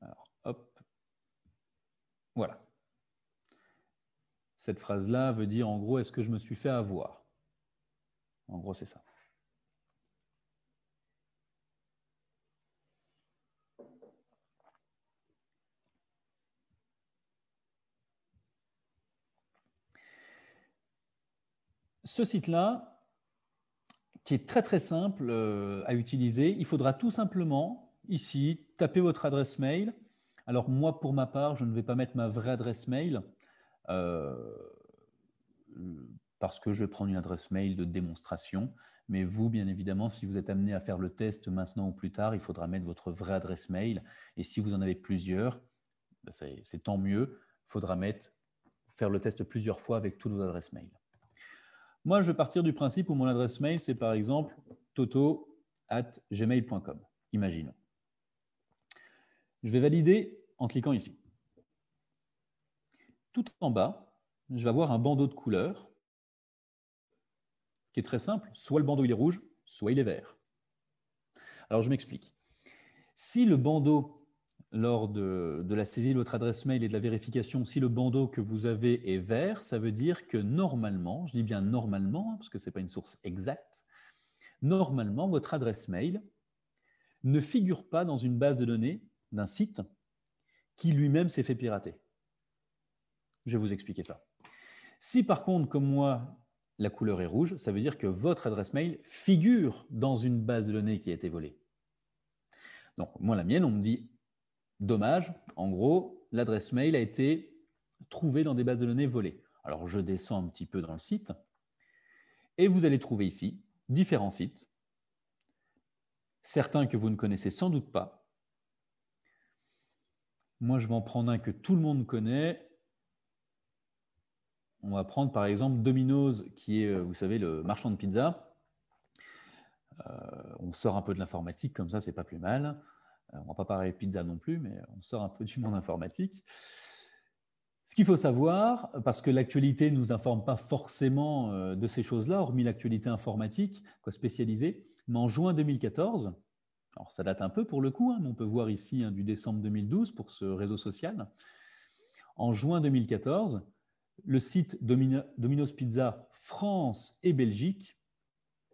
Alors, hop. Voilà. Cette phrase-là veut dire en gros, est-ce que je me suis fait avoir? En gros, c'est ça. Ce site-là, qui est très très simple euh, à utiliser, il faudra tout simplement ici taper votre adresse mail. Alors moi, pour ma part, je ne vais pas mettre ma vraie adresse mail. Euh, parce que je vais prendre une adresse mail de démonstration. Mais vous, bien évidemment, si vous êtes amené à faire le test maintenant ou plus tard, il faudra mettre votre vraie adresse mail. Et si vous en avez plusieurs, ben, c'est tant mieux. Il faudra mettre, faire le test plusieurs fois avec toutes vos adresses mail. Moi, je vais partir du principe où mon adresse mail, c'est par exemple toto at gmail.com. Imaginons. Je vais valider en cliquant ici tout en bas, je vais avoir un bandeau de couleur qui est très simple. Soit le bandeau il est rouge, soit il est vert. Alors je m'explique. Si le bandeau, lors de, la saisie de votre adresse mail et de la vérification, si le bandeau que vous avez est vert, ça veut dire que normalement, je dis bien normalement, hein, parce que ce n'est pas une source exacte, normalement, votre adresse mail ne figure pas dans une base de données d'un site qui lui-même s'est fait pirater. Je vais vous expliquer ça. Si par contre, comme moi, la couleur est rouge, ça veut dire que votre adresse mail figure dans une base de données qui a été volée. Donc, moi, la mienne, on me dit, dommage, en gros, l'adresse mail a été trouvée dans des bases de données volées. Alors, je descends un petit peu dans le site, et vous allez trouver ici différents sites, certains que vous ne connaissez sans doute pas. Moi, je vais en prendre un que tout le monde connaît, on va prendre par exemple Domino's, qui est, euh, vous savez, le marchand de pizza. Euh, on sort un peu de l'informatique, comme ça, c'est pas plus mal. Euh, on va pas parler pizza non plus, mais on sort un peu du monde informatique. Ce qu'il faut savoir, parce que l'actualité ne nous informe pas forcément de ces choses-là, hormis l'actualité informatique, quoi spécialisée, mais en juin 2014, alors ça date un peu pour le coup, hein, mais on peut voir ici hein, du décembre 2012 pour ce réseau social. En juin 2014, le site Domino's Pizza France et Belgique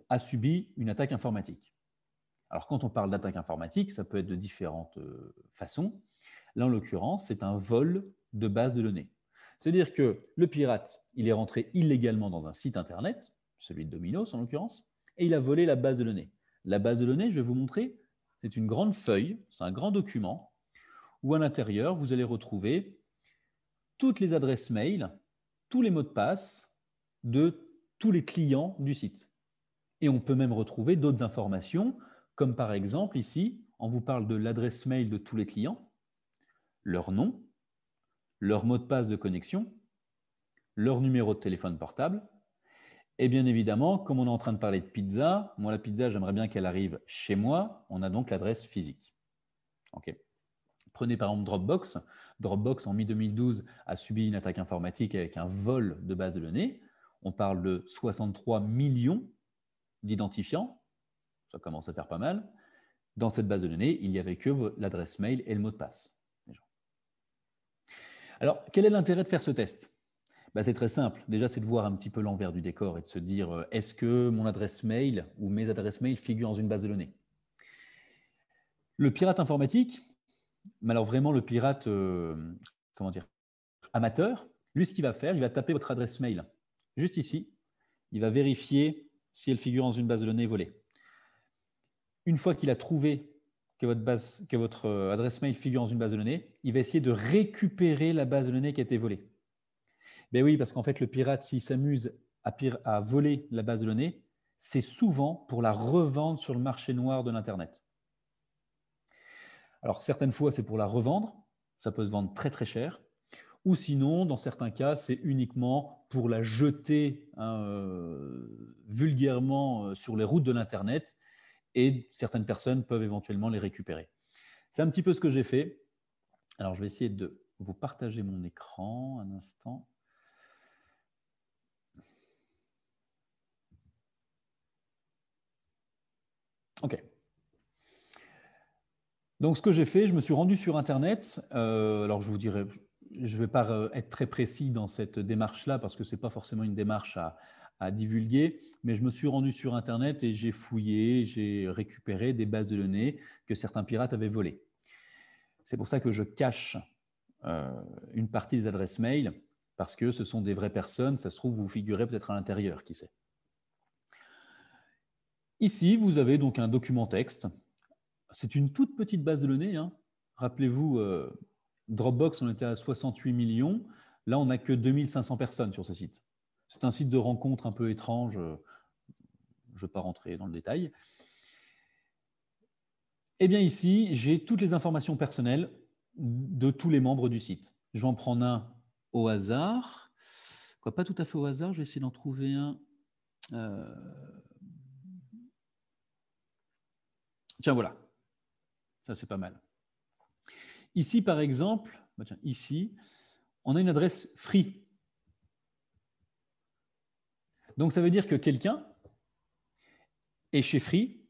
a subi une attaque informatique. Alors quand on parle d'attaque informatique, ça peut être de différentes euh, façons. Là, en l'occurrence, c'est un vol de base de données. C'est-à-dire que le pirate, il est rentré illégalement dans un site Internet, celui de Domino's en l'occurrence, et il a volé la base de données. La base de données, je vais vous montrer, c'est une grande feuille, c'est un grand document, où à l'intérieur, vous allez retrouver toutes les adresses mail tous les mots de passe de tous les clients du site. Et on peut même retrouver d'autres informations, comme par exemple ici, on vous parle de l'adresse mail de tous les clients, leur nom, leur mot de passe de connexion, leur numéro de téléphone portable. Et bien évidemment, comme on est en train de parler de pizza, moi la pizza, j'aimerais bien qu'elle arrive chez moi. On a donc l'adresse physique. Ok. Prenez par exemple Dropbox. Dropbox, en mi-2012, a subi une attaque informatique avec un vol de base de données. On parle de 63 millions d'identifiants. Ça commence à faire pas mal. Dans cette base de données, il n'y avait que l'adresse mail et le mot de passe. Alors, quel est l'intérêt de faire ce test? Bah, C'est très simple. Déjà, c'est de voir un petit peu l'envers du décor et de se dire euh, est-ce que mon adresse mail ou mes adresses mail figurent dans une base de données? Le pirate informatique, mais alors vraiment le pirate, euh, comment dire, amateur, lui, ce qu'il va faire, il va taper votre adresse mail juste ici. Il va vérifier si elle figure dans une base de données volée. Une fois qu'il a trouvé que votre, euh, adresse mail figure dans une base de données, il va essayer de récupérer la base de données qui a été volée. Ben oui, parce qu'en fait, le pirate, s'il s'amuse à, voler la base de données, c'est souvent pour la revendre sur le marché noir de l'Internet. Alors, certaines fois, c'est pour la revendre. Ça peut se vendre très, très cher. Ou sinon, dans certains cas, c'est uniquement pour la jeter hein, euh, vulgairement euh, sur les routes de l'Internet et certaines personnes peuvent éventuellement les récupérer. C'est un petit peu ce que j'ai fait. Alors, je vais essayer de vous partager mon écran un instant. OK. Donc, ce que j'ai fait, je me suis rendu sur Internet. Euh, alors, je vous dirais, je ne vais pas euh, être très précis dans cette démarche-là parce que ce n'est pas forcément une démarche à, divulguer, mais je me suis rendu sur Internet et j'ai fouillé, j'ai récupéré des bases de données que certains pirates avaient volées. C'est pour ça que je cache euh, une partie des adresses mail parce que ce sont des vraies personnes. Ça se trouve, vous figurez peut-être à l'intérieur, qui sait. Ici, vous avez donc un document texte c'est une toute petite base de données. Hein. Rappelez-vous, euh, Dropbox, on était à 68 millions. Là, on n'a que 2500 personnes sur ce site. C'est un site de rencontre un peu étrange. Euh, je ne vais pas rentrer dans le détail. Eh bien, ici, j'ai toutes les informations personnelles de tous les membres du site. Je vais en prendre un au hasard. Quoi, pas tout à fait au hasard, je vais essayer d'en trouver un. Euh, tiens, voilà. Ça, c'est pas mal. Ici, par exemple, bah, ici, on a une adresse free. Donc, ça veut dire que quelqu'un est chez Free.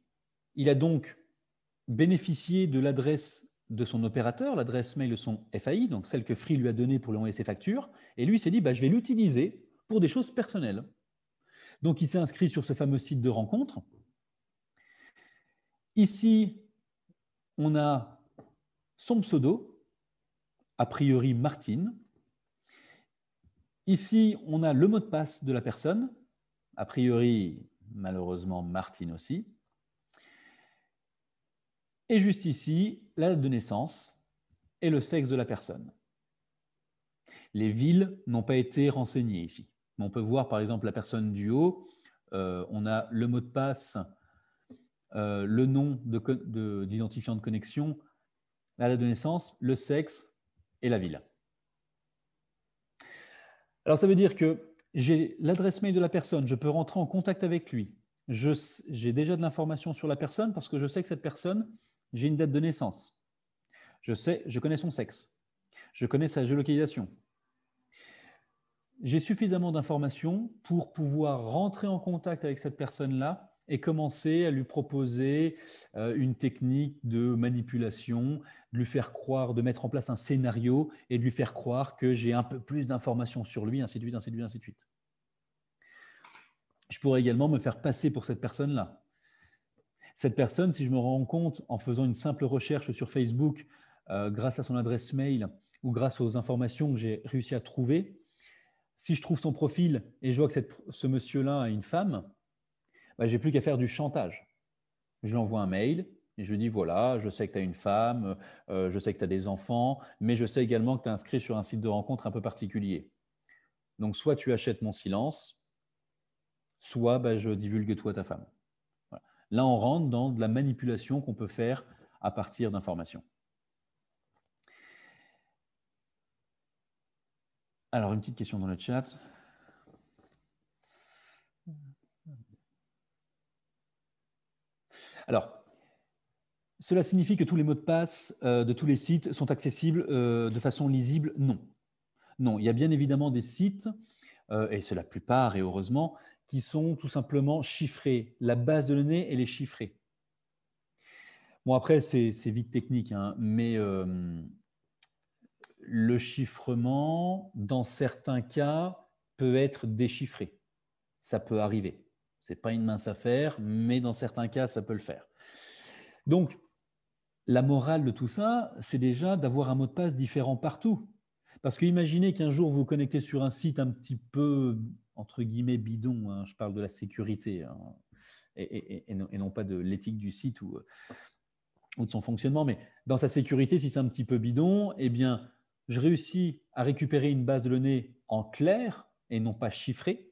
Il a donc bénéficié de l'adresse de son opérateur, l'adresse mail de son FAI, donc celle que Free lui a donnée pour lui envoyer ses factures. Et lui s'est dit, bah, je vais l'utiliser pour des choses personnelles. Donc, il s'est inscrit sur ce fameux site de rencontre. Ici, on a son pseudo, a priori Martine. Ici, on a le mot de passe de la personne. a priori, malheureusement, Martine aussi. Et juste ici, la date de naissance et le sexe de la personne. Les villes n'ont pas été renseignées ici. on peut voir par exemple la personne du haut, euh, on a le mot de passe, euh, le nom d'identifiant de, de connexion, la date de naissance, le sexe et la ville. Alors ça veut dire que j'ai l'adresse mail de la personne, je peux rentrer en contact avec lui. J'ai déjà de l'information sur la personne parce que je sais que cette personne, j'ai une date de naissance. Je sais, je connais son sexe. Je connais sa géolocalisation. J'ai suffisamment d'informations pour pouvoir rentrer en contact avec cette personne-là et commencer à lui proposer euh, une technique de manipulation, de lui faire croire, de mettre en place un scénario et de lui faire croire que j'ai un peu plus d'informations sur lui, ainsi de suite, ainsi de suite, ainsi de suite. Je pourrais également me faire passer pour cette personne-là. Cette personne, si je me rends compte en faisant une simple recherche sur Facebook, euh, grâce à son adresse mail ou grâce aux informations que j'ai réussi à trouver, si je trouve son profil et je vois que ce monsieur-là a une femme, bah, j'ai plus qu'à faire du chantage. Je lui envoie un mail et je dis voilà, je sais que tu as une femme, euh, je sais que tu as des enfants, mais je sais également que tu es inscrit sur un site de rencontre un peu particulier. Donc, soit tu achètes mon silence, soit bah, je divulgue toi ta femme. Là, on rentre dans de la manipulation qu'on peut faire à partir d'informations. Alors, une petite question dans le chat. Alors, cela signifie que tous les mots de passe euh, de tous les sites sont accessibles euh, de façon lisible Non. Non, il y a bien évidemment des sites, euh, et c'est la plupart, et heureusement, qui sont tout simplement chiffrés. La base de données, elle est chiffrée. Bon, après, c'est vite technique, hein, mais le chiffrement, dans certains cas, peut être déchiffré. Ça peut arriver. Ce n'est pas une mince affaire, mais dans certains cas, ça peut le faire. Donc, la morale de tout ça, c'est déjà d'avoir un mot de passe différent partout. Parce que imaginez qu'un jour vous vous connectez sur un site un petit peu, entre guillemets, bidon, hein, je parle de la sécurité, hein, et, non, pas de l'éthique du site ou, ou, de son fonctionnement, mais dans sa sécurité, si c'est un petit peu bidon, eh bien, je réussis à récupérer une base de données en clair et non pas chiffrée,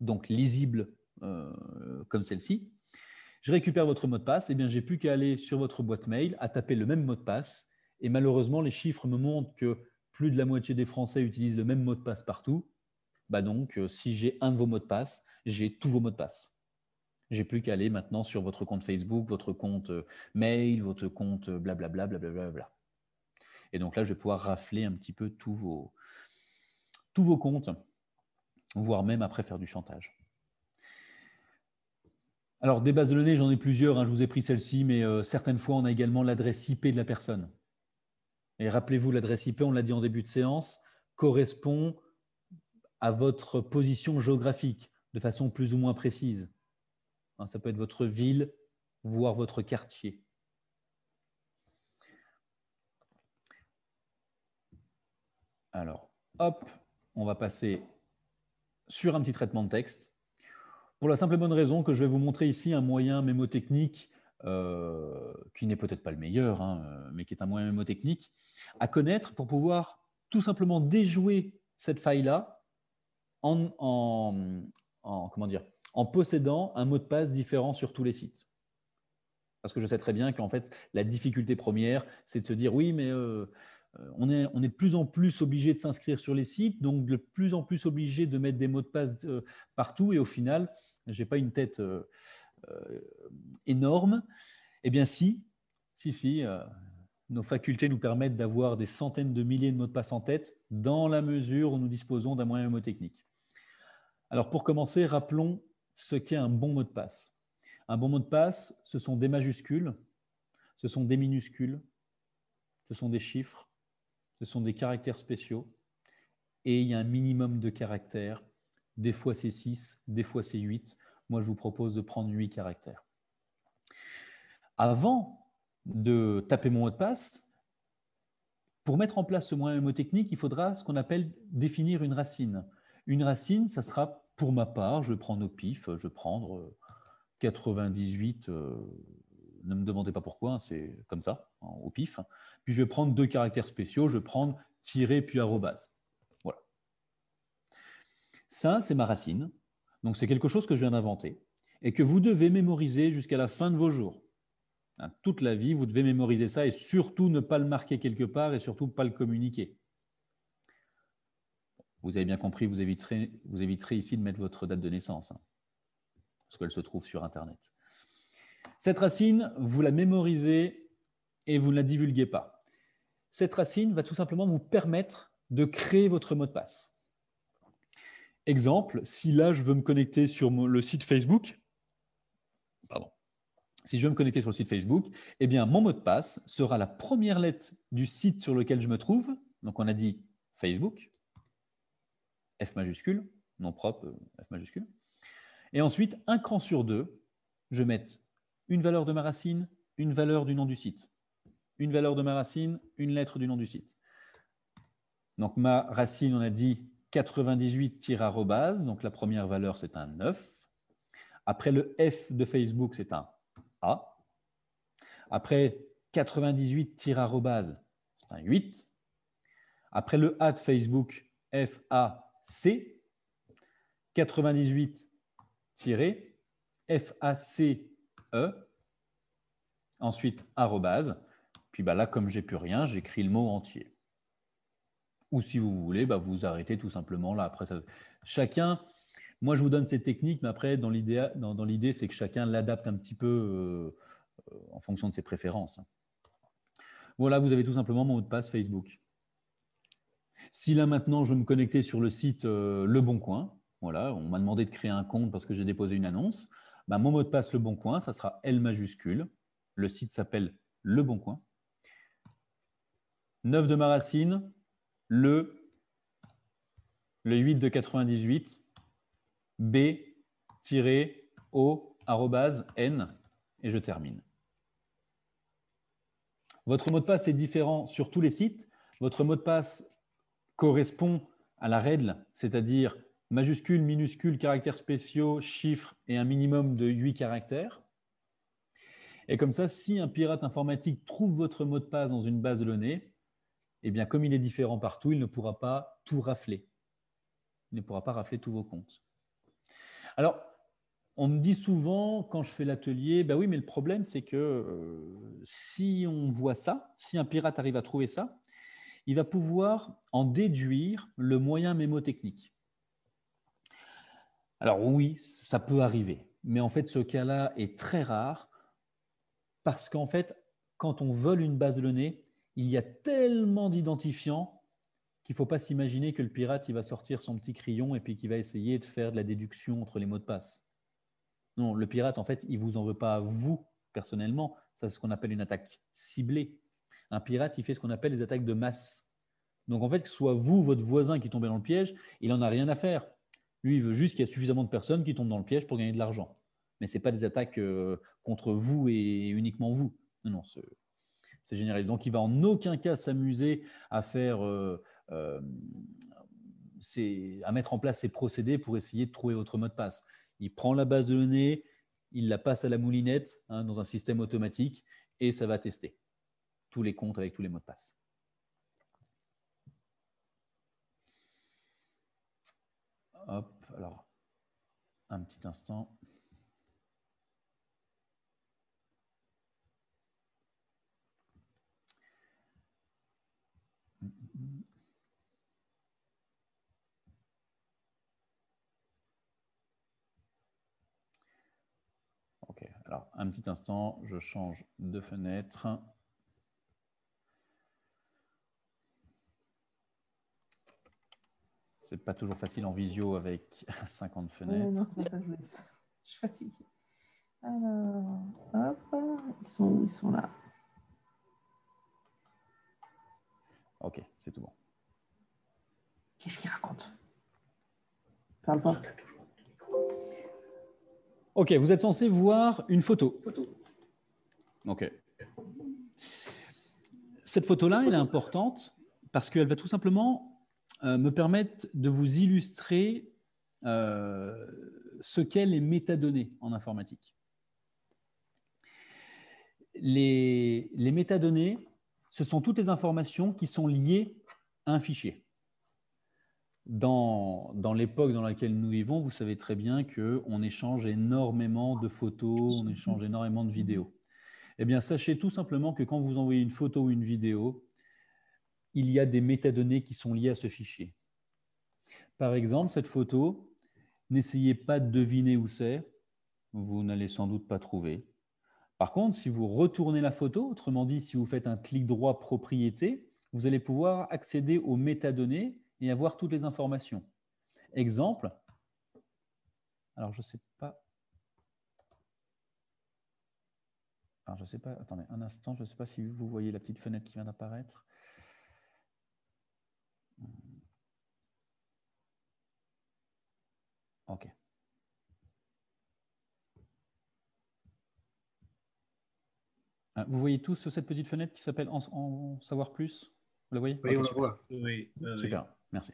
donc lisible euh, comme celle-ci. Je récupère votre mot de passe, et eh bien j'ai plus qu'à aller sur votre boîte mail, à taper le même mot de passe, et malheureusement les chiffres me montrent que plus de la moitié des Français utilisent le même mot de passe partout. Bah donc, euh, si j'ai un de vos mots de passe, j'ai tous vos mots de passe. J'ai plus qu'à aller maintenant sur votre compte Facebook, votre compte euh, mail, votre compte blablabla, blablabla. Bla et donc là, je vais pouvoir rafler un petit peu tous vos, tous vos comptes, voire même après faire du chantage. Alors, des bases de données, j'en ai plusieurs. Hein, je vous ai pris celle-ci, mais euh, certaines fois, on a également l'adresse IP de la personne. Et rappelez-vous, l'adresse IP, on l'a dit en début de séance, correspond à votre position géographique de façon plus ou moins précise. Hein, ça peut être votre ville, voire votre quartier. Alors, hop, on va passer sur un petit traitement de texte. Pour la simple et bonne raison que je vais vous montrer ici un moyen mémotechnique euh, qui n'est peut-être pas le meilleur, hein, mais qui est un moyen mémotechnique à connaître pour pouvoir tout simplement déjouer cette faille-là en, comment dire, en possédant un mot de passe différent sur tous les sites. Parce que je sais très bien qu'en fait, la difficulté première, c'est de se dire oui, mais euh, on est, on est, de plus en plus obligé de s'inscrire sur les sites, donc de plus en plus obligé de mettre des mots de passe partout, et au final, je n'ai pas une tête euh, euh, énorme. Eh bien, si, si, si, euh, nos facultés nous permettent d'avoir des centaines de milliers de mots de passe en tête dans la mesure où nous disposons d'un moyen mnémotechnique. Alors, pour commencer, rappelons ce qu'est un bon mot de passe. Un bon mot de passe, ce sont des majuscules, ce sont des minuscules, ce sont des chiffres, ce sont des caractères spéciaux, et il y a un minimum de caractères des fois c'est 6, des fois c'est 8. Moi, je vous propose de prendre 8 caractères. Avant de taper mon mot de passe, pour mettre en place ce moyen mnémotechnique, il faudra ce qu'on appelle définir une racine. Une racine, ça sera pour ma part, je prendre au pif, je vais prendre 98, ne me demandez pas pourquoi, hein, c'est comme ça, hein, au pif. Puis je vais prendre deux caractères spéciaux, je vais prendre tiret puis arrobase. Voilà. Ça, c'est ma racine. Donc c'est quelque chose que je viens d'inventer et que vous devez mémoriser jusqu'à la fin de vos jours. Hein, toute la vie, vous devez mémoriser ça et surtout ne pas le marquer quelque part et surtout pas le communiquer. Vous avez bien compris, vous éviterez, vous éviterez ici de mettre votre date de naissance, parce qu'elle se trouve sur Internet. Cette racine, vous la mémorisez et vous ne la divulguez pas. Cette racine va tout simplement vous permettre de créer votre mot de passe. Exemple, si là je veux me connecter sur le site Facebook, pardon, si je veux me connecter sur le site Facebook, eh mon mot de passe sera la première lettre du site sur lequel je me trouve. Donc on a dit Facebook, F majuscule, non propre, F majuscule. Et ensuite, un cran sur deux, je mets une valeur de ma racine, une valeur du nom du site. Une valeur de ma racine, une lettre du nom du site. Donc ma racine, on a dit 98-arrobase, donc la première valeur c'est un 9. Après le F de Facebook, c'est un A. Après 98-arrobase, c'est un 8. Après le A de Facebook, F, A, C. 98 F, A, C, E, ensuite arrobase, puis bah là, comme j'ai plus rien, j'écris le mot entier. Ou si vous voulez, bah vous arrêtez tout simplement là. Après, chacun, moi je vous donne ces techniques, mais après, dans l'idée, c'est que chacun l'adapte un petit peu euh, en fonction de ses préférences. Voilà, vous avez tout simplement mon mot de passe Facebook. Si là maintenant je me connectais sur le site euh, Le Bon Coin, voilà, on m'a demandé de créer un compte parce que j'ai déposé une annonce. Bah, mon mot de passe Le Bon Coin, ça sera L majuscule. Le site s'appelle Le Bon Coin. 9 de ma racine, le, le 8 de 98, B-O, arrobase, N, et je termine. Votre mot de passe est différent sur tous les sites. Votre mot de passe correspond à la règle, c'est-à-dire majuscules, minuscules, caractères spéciaux, chiffres et un minimum de 8 caractères. Et comme ça, si un pirate informatique trouve votre mot de passe dans une base de données, eh bien, comme il est différent partout, il ne pourra pas tout rafler. Il ne pourra pas rafler tous vos comptes. Alors, on me dit souvent, quand je fais l'atelier, ben oui, mais le problème, c'est que euh, si on voit ça, si un pirate arrive à trouver ça, il va pouvoir en déduire le moyen mémotechnique. Alors oui, ça peut arriver, mais en fait ce cas-là est très rare parce qu'en fait, quand on vole une base de données, il y a tellement d'identifiants qu'il ne faut pas s'imaginer que le pirate va sortir son petit crayon et puis qu'il va essayer de faire de la déduction entre les mots de passe. Non, le pirate, en fait, il ne vous en veut pas à vous personnellement. Ça, c'est ce qu'on appelle une attaque ciblée. Un pirate, il fait ce qu'on appelle les attaques de masse. Donc, en fait, que ce soit vous, votre voisin qui tombez dans le piège, il n'en a rien à faire. Lui, il veut juste qu'il y ait suffisamment de personnes qui tombent dans le piège pour gagner de l'argent. Mais ce n'est pas des attaques euh, contre vous et uniquement vous. Non, non, c'est général. Donc, il va en aucun cas s'amuser à faire, euh, euh, à mettre en place ces procédés pour essayer de trouver votre mot de passe. Il prend la base de données, il la passe à la moulinette hein, dans un système automatique et ça va tester tous les comptes avec tous les mots de passe. Hop, alors, un petit instant. Ok, alors un petit instant, je change de fenêtre. C'est pas toujours facile en visio avec 50 fenêtres. non, c'est ça je Je suis fatiguée. Alors, hop, ils sont Ils sont là. Ok, c'est tout bon. Qu'est-ce qu'il raconte? Parle pas. Ok, vous êtes censé voir une photo. Photo. Ok. Cette photo-là, elle est importante parce qu'elle va tout simplement me permettent de vous illustrer euh, ce qu'est les métadonnées en informatique. Les, les métadonnées, ce sont toutes les informations qui sont liées à un fichier. Dans, dans l'époque dans laquelle nous vivons, vous savez très bien qu'on échange énormément de photos, on échange énormément de vidéos. Eh bien, sachez tout simplement que quand vous envoyez une photo ou une vidéo, il y a des métadonnées qui sont liées à ce fichier. Par exemple, cette photo, n'essayez pas de deviner où c'est, vous n'allez sans doute pas trouver. Par contre, si vous retournez la photo, autrement dit, si vous faites un clic droit propriété, vous allez pouvoir accéder aux métadonnées et avoir toutes les informations. Exemple, alors je ne sais pas. Alors je ne sais pas, attendez un instant, je ne sais pas si vous voyez la petite fenêtre qui vient d'apparaître. OK. Ah, vous voyez tous cette petite fenêtre qui s'appelle en, savoir plus? Vous la voyez? Oui, on la voit. Oui, super, merci.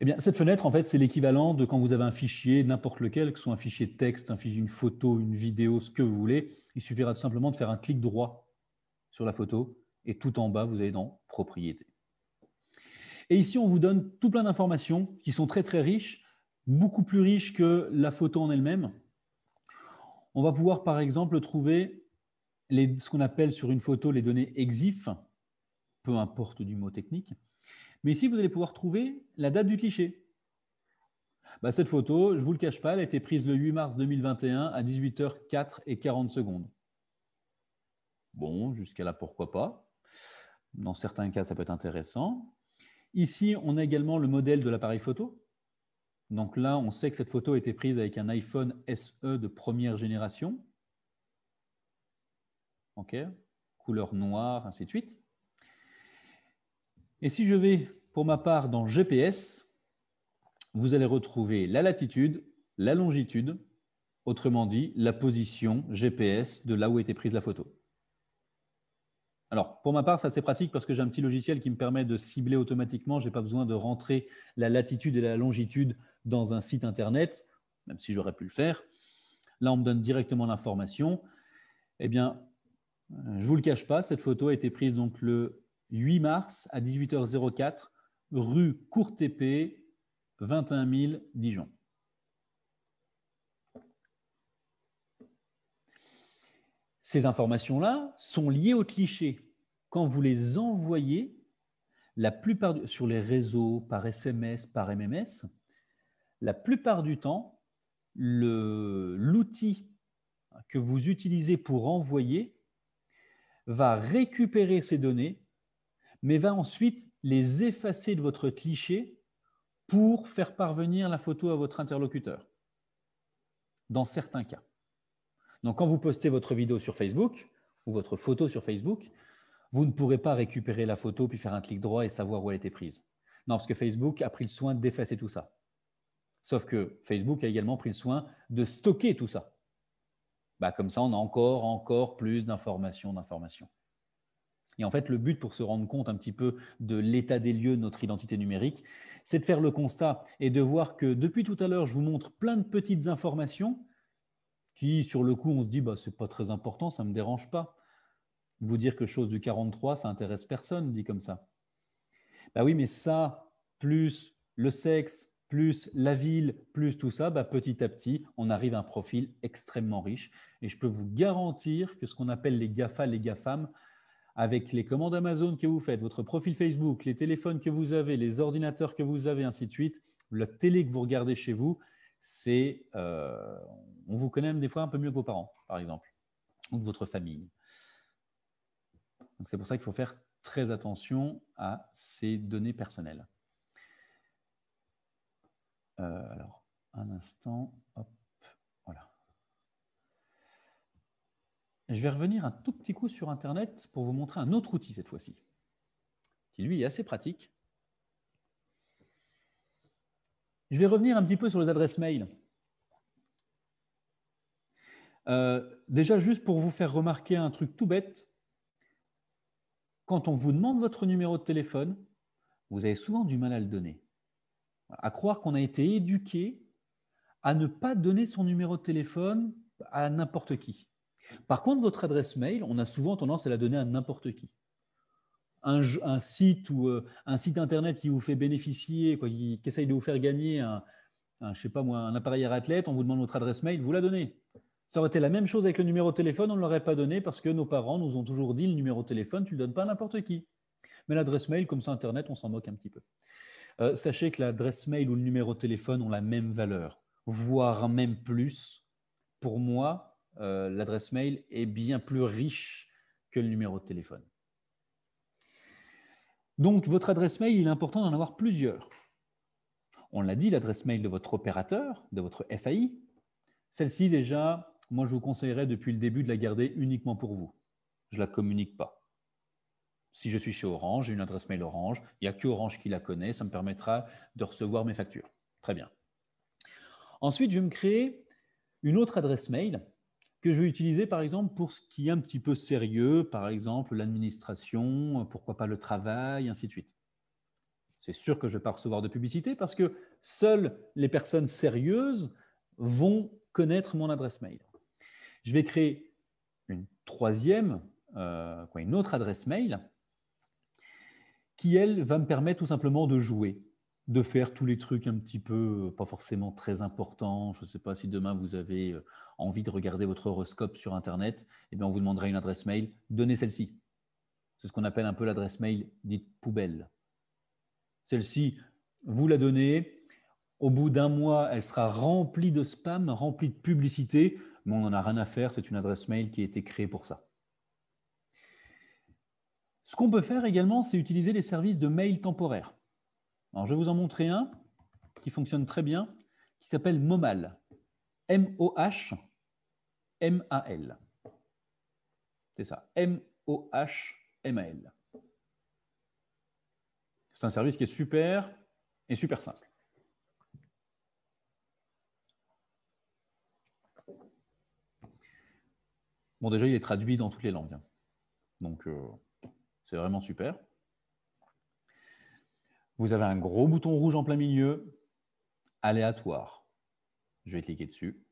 Eh bien, cette fenêtre, en fait, c'est l'équivalent de quand vous avez un fichier, n'importe lequel, que ce soit un fichier texte, un fichier, une photo, une vidéo, ce que vous voulez. Il suffira tout simplement de faire un clic droit sur la photo et tout en bas, vous allez dans Propriété. Et ici, on vous donne tout plein d'informations qui sont très très riches beaucoup plus riche que la photo en elle-même. On va pouvoir par exemple trouver ce qu'on appelle sur une photo les données EXIF, peu importe du mot technique. Mais ici, vous allez pouvoir trouver la date du cliché. Bah, cette photo, je ne vous le cache pas, elle a été prise le 8 mars 2021 à 18h04 et 40 secondes. Bon, jusqu'à là, pourquoi pas. Dans certains cas, ça peut être intéressant. Ici, on a également le modèle de l'appareil photo. Donc là, on sait que cette photo a été prise avec un iPhone SE de première génération. Couleur noire, ainsi de suite. Et si je vais, pour ma part, dans GPS, vous allez retrouver la latitude, la longitude, autrement dit, la position GPS de là où a été prise la photo. Alors, pour ma part, ça c'est pratique parce que j'ai un petit logiciel qui me permet de cibler automatiquement. Je n'ai pas besoin de rentrer la latitude et la longitude dans un site internet, même si j'aurais pu le faire. Là, on me donne directement l'information. Eh bien, je ne vous le cache pas, cette photo a été prise donc le 8 mars à 18h04, rue Courtépée, 21 000 Dijon. Ces informations-là sont liées au cliché. Quand vous les envoyez, la plupart sur les réseaux, par SMS, par MMS, la plupart du temps, l'outil que vous utilisez pour envoyer va récupérer ces données, mais va ensuite les effacer de votre cliché pour faire parvenir la photo à votre interlocuteur, dans certains cas. Donc, quand vous postez votre vidéo sur Facebook ou votre photo sur Facebook, vous ne pourrez pas récupérer la photo puis faire un clic droit et savoir où elle a été prise. Non, parce que Facebook a pris le soin d'effacer tout ça. Sauf que Facebook a également pris le soin de stocker tout ça. Bah, comme ça, on a encore, encore plus d'informations, d'informations. Et en fait, le but pour se rendre compte un petit peu de l'état des lieux de notre identité numérique, c'est de faire le constat et de voir que depuis tout à l'heure, je vous montre plein de petites informations qui, sur le coup, on se dit, bah, c'est pas très important, ça ne me dérange pas. Vous dire que chose du 43, ça intéresse personne, dit comme ça. Bah oui, mais ça, plus le sexe, plus la ville, plus tout ça, bah petit à petit, on arrive à un profil extrêmement riche. Et je peux vous garantir que ce qu'on appelle les GAFA, les GAFAM, avec les commandes Amazon que vous faites, votre profil Facebook, les téléphones que vous avez, les ordinateurs que vous avez, ainsi de suite, la télé que vous regardez chez vous, euh, on vous connaît même des fois un peu mieux que vos parents, par exemple, ou de votre famille. C'est pour ça qu'il faut faire très attention à ces données personnelles. Euh, alors, un instant, hop, voilà. Je vais revenir un tout petit coup sur Internet pour vous montrer un autre outil cette fois-ci, qui lui est assez pratique. Je vais revenir un petit peu sur les adresses mail. Euh, déjà, juste pour vous faire remarquer un truc tout bête, quand on vous demande votre numéro de téléphone, vous avez souvent du mal à le donner. À croire qu'on a été éduqué à ne pas donner son numéro de téléphone à n'importe qui. Par contre, votre adresse mail, on a souvent tendance à la donner à n'importe qui. Un, site ou euh, un site internet qui vous fait bénéficier, qui, essaye de vous faire gagner un, je sais pas moi, un appareil à athlète, on vous demande votre adresse mail, vous la donnez. Ça aurait été la même chose avec le numéro de téléphone, on ne l'aurait pas donné parce que nos parents nous ont toujours dit le numéro de téléphone, tu ne le donnes pas à n'importe qui. Mais l'adresse mail, comme ça, Internet, on s'en moque un petit peu. Euh, sachez que l'adresse mail ou le numéro de téléphone ont la même valeur, voire même plus. Pour moi, euh, l'adresse mail est bien plus riche que le numéro de téléphone. Donc, votre adresse mail, il est important d'en avoir plusieurs. On l'a dit, l'adresse mail de votre opérateur, de votre FAI, celle-ci déjà, moi, je vous conseillerais depuis le début de la garder uniquement pour vous. Je ne la communique pas. Si je suis chez Orange, j'ai une adresse mail Orange, il n'y a que Orange qui la connaît, ça me permettra de recevoir mes factures. Très bien. Ensuite, je vais me créer une autre adresse mail que je vais utiliser par exemple pour ce qui est un petit peu sérieux, par exemple l'administration, pourquoi pas le travail, ainsi de suite. C'est sûr que je ne vais pas recevoir de publicité parce que seules les personnes sérieuses vont connaître mon adresse mail. Je vais créer une troisième, euh, une autre adresse mail qui, elle, va me permettre tout simplement de jouer, de faire tous les trucs un petit peu, euh, pas forcément très importants. Je ne sais pas si demain vous avez euh, envie de regarder votre horoscope sur Internet, eh bien on vous demandera une adresse mail, donnez celle-ci. C'est ce qu'on appelle un peu l'adresse mail dite poubelle. Celle-ci, vous la donnez, au bout d'un mois, elle sera remplie de spam, remplie de publicité mais on n'en a rien à faire, c'est une adresse mail qui a été créée pour ça. Ce qu'on peut faire également, c'est utiliser les services de mail temporaire. Alors, je vais vous en montrer un qui fonctionne très bien, qui s'appelle Momal. M-O-H-M-A-L. C'est ça, M-O-H-M-A-L. C'est un service qui est super et super simple. Bon, déjà, il est traduit dans toutes les langues. Hein. Donc, euh, c'est vraiment super. Vous avez un gros bouton rouge en plein milieu, aléatoire. Je vais cliquer dessus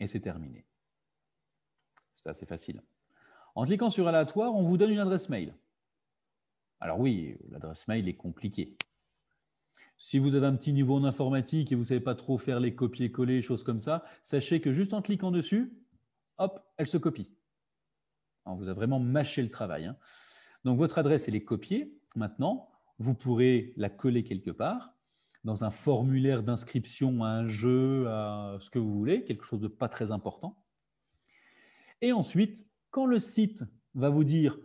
et c'est terminé. C'est assez facile. En cliquant sur aléatoire, on vous donne une adresse mail. Alors oui, l'adresse mail est compliquée. Si vous avez un petit niveau en informatique et vous ne savez pas trop faire les copier-coller, choses comme ça, sachez que juste en cliquant dessus, hop, elle se copie. on vous a vraiment mâché le travail. Hein. Donc votre adresse, elle est copiée. Maintenant, vous pourrez la coller quelque part dans un formulaire d'inscription à un jeu, à ce que vous voulez, quelque chose de pas très important. Et ensuite, quand le site va vous dire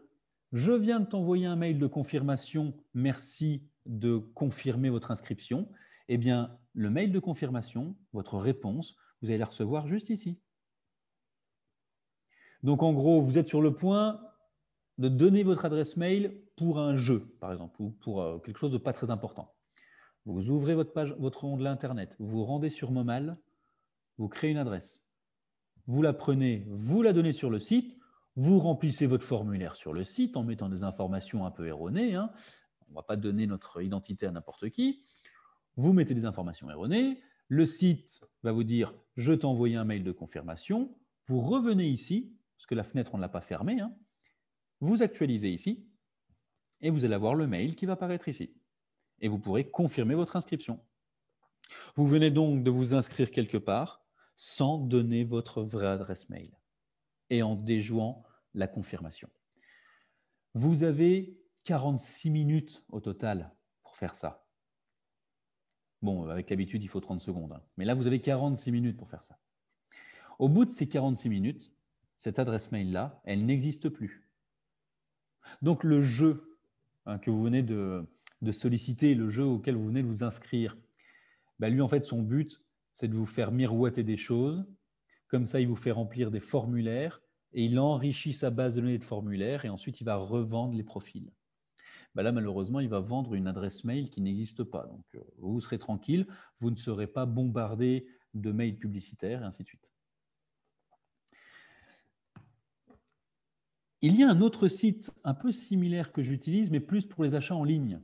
je viens de t'envoyer un mail de confirmation, merci de confirmer votre inscription, eh bien, le mail de confirmation, votre réponse, vous allez la recevoir juste ici. Donc en gros, vous êtes sur le point de donner votre adresse mail pour un jeu, par exemple, ou pour euh, quelque chose de pas très important. Vous ouvrez votre page, votre onglet Internet, vous rendez sur Momal, vous créez une adresse. Vous la prenez, vous la donnez sur le site, vous remplissez votre formulaire sur le site en mettant des informations un peu erronées. Hein. On ne va pas donner notre identité à n'importe qui. Vous mettez des informations erronées. Le site va vous dire Je t'ai envoyé un mail de confirmation. Vous revenez ici, parce que la fenêtre, on ne l'a pas fermée. Hein. Vous actualisez ici et vous allez avoir le mail qui va apparaître ici. Et vous pourrez confirmer votre inscription. Vous venez donc de vous inscrire quelque part sans donner votre vraie adresse mail et en déjouant la confirmation. Vous avez 46 minutes au total pour faire ça. Bon, avec l'habitude, il faut 30 secondes. Hein. Mais là, vous avez 46 minutes pour faire ça. Au bout de ces 46 minutes, cette adresse mail-là, elle n'existe plus. Donc le jeu hein, que vous venez de, solliciter, le jeu auquel vous venez de vous inscrire, bah, lui en fait son but, c'est de vous faire miroiter des choses. Comme ça, il vous fait remplir des formulaires et il enrichit sa base de données de formulaires et ensuite il va revendre les profils. Bah, là, malheureusement, il va vendre une adresse mail qui n'existe pas. Donc, euh, vous serez tranquille, vous ne serez pas bombardé de mails publicitaires et ainsi de suite. Il y a un autre site un peu similaire que j'utilise, mais plus pour les achats en ligne.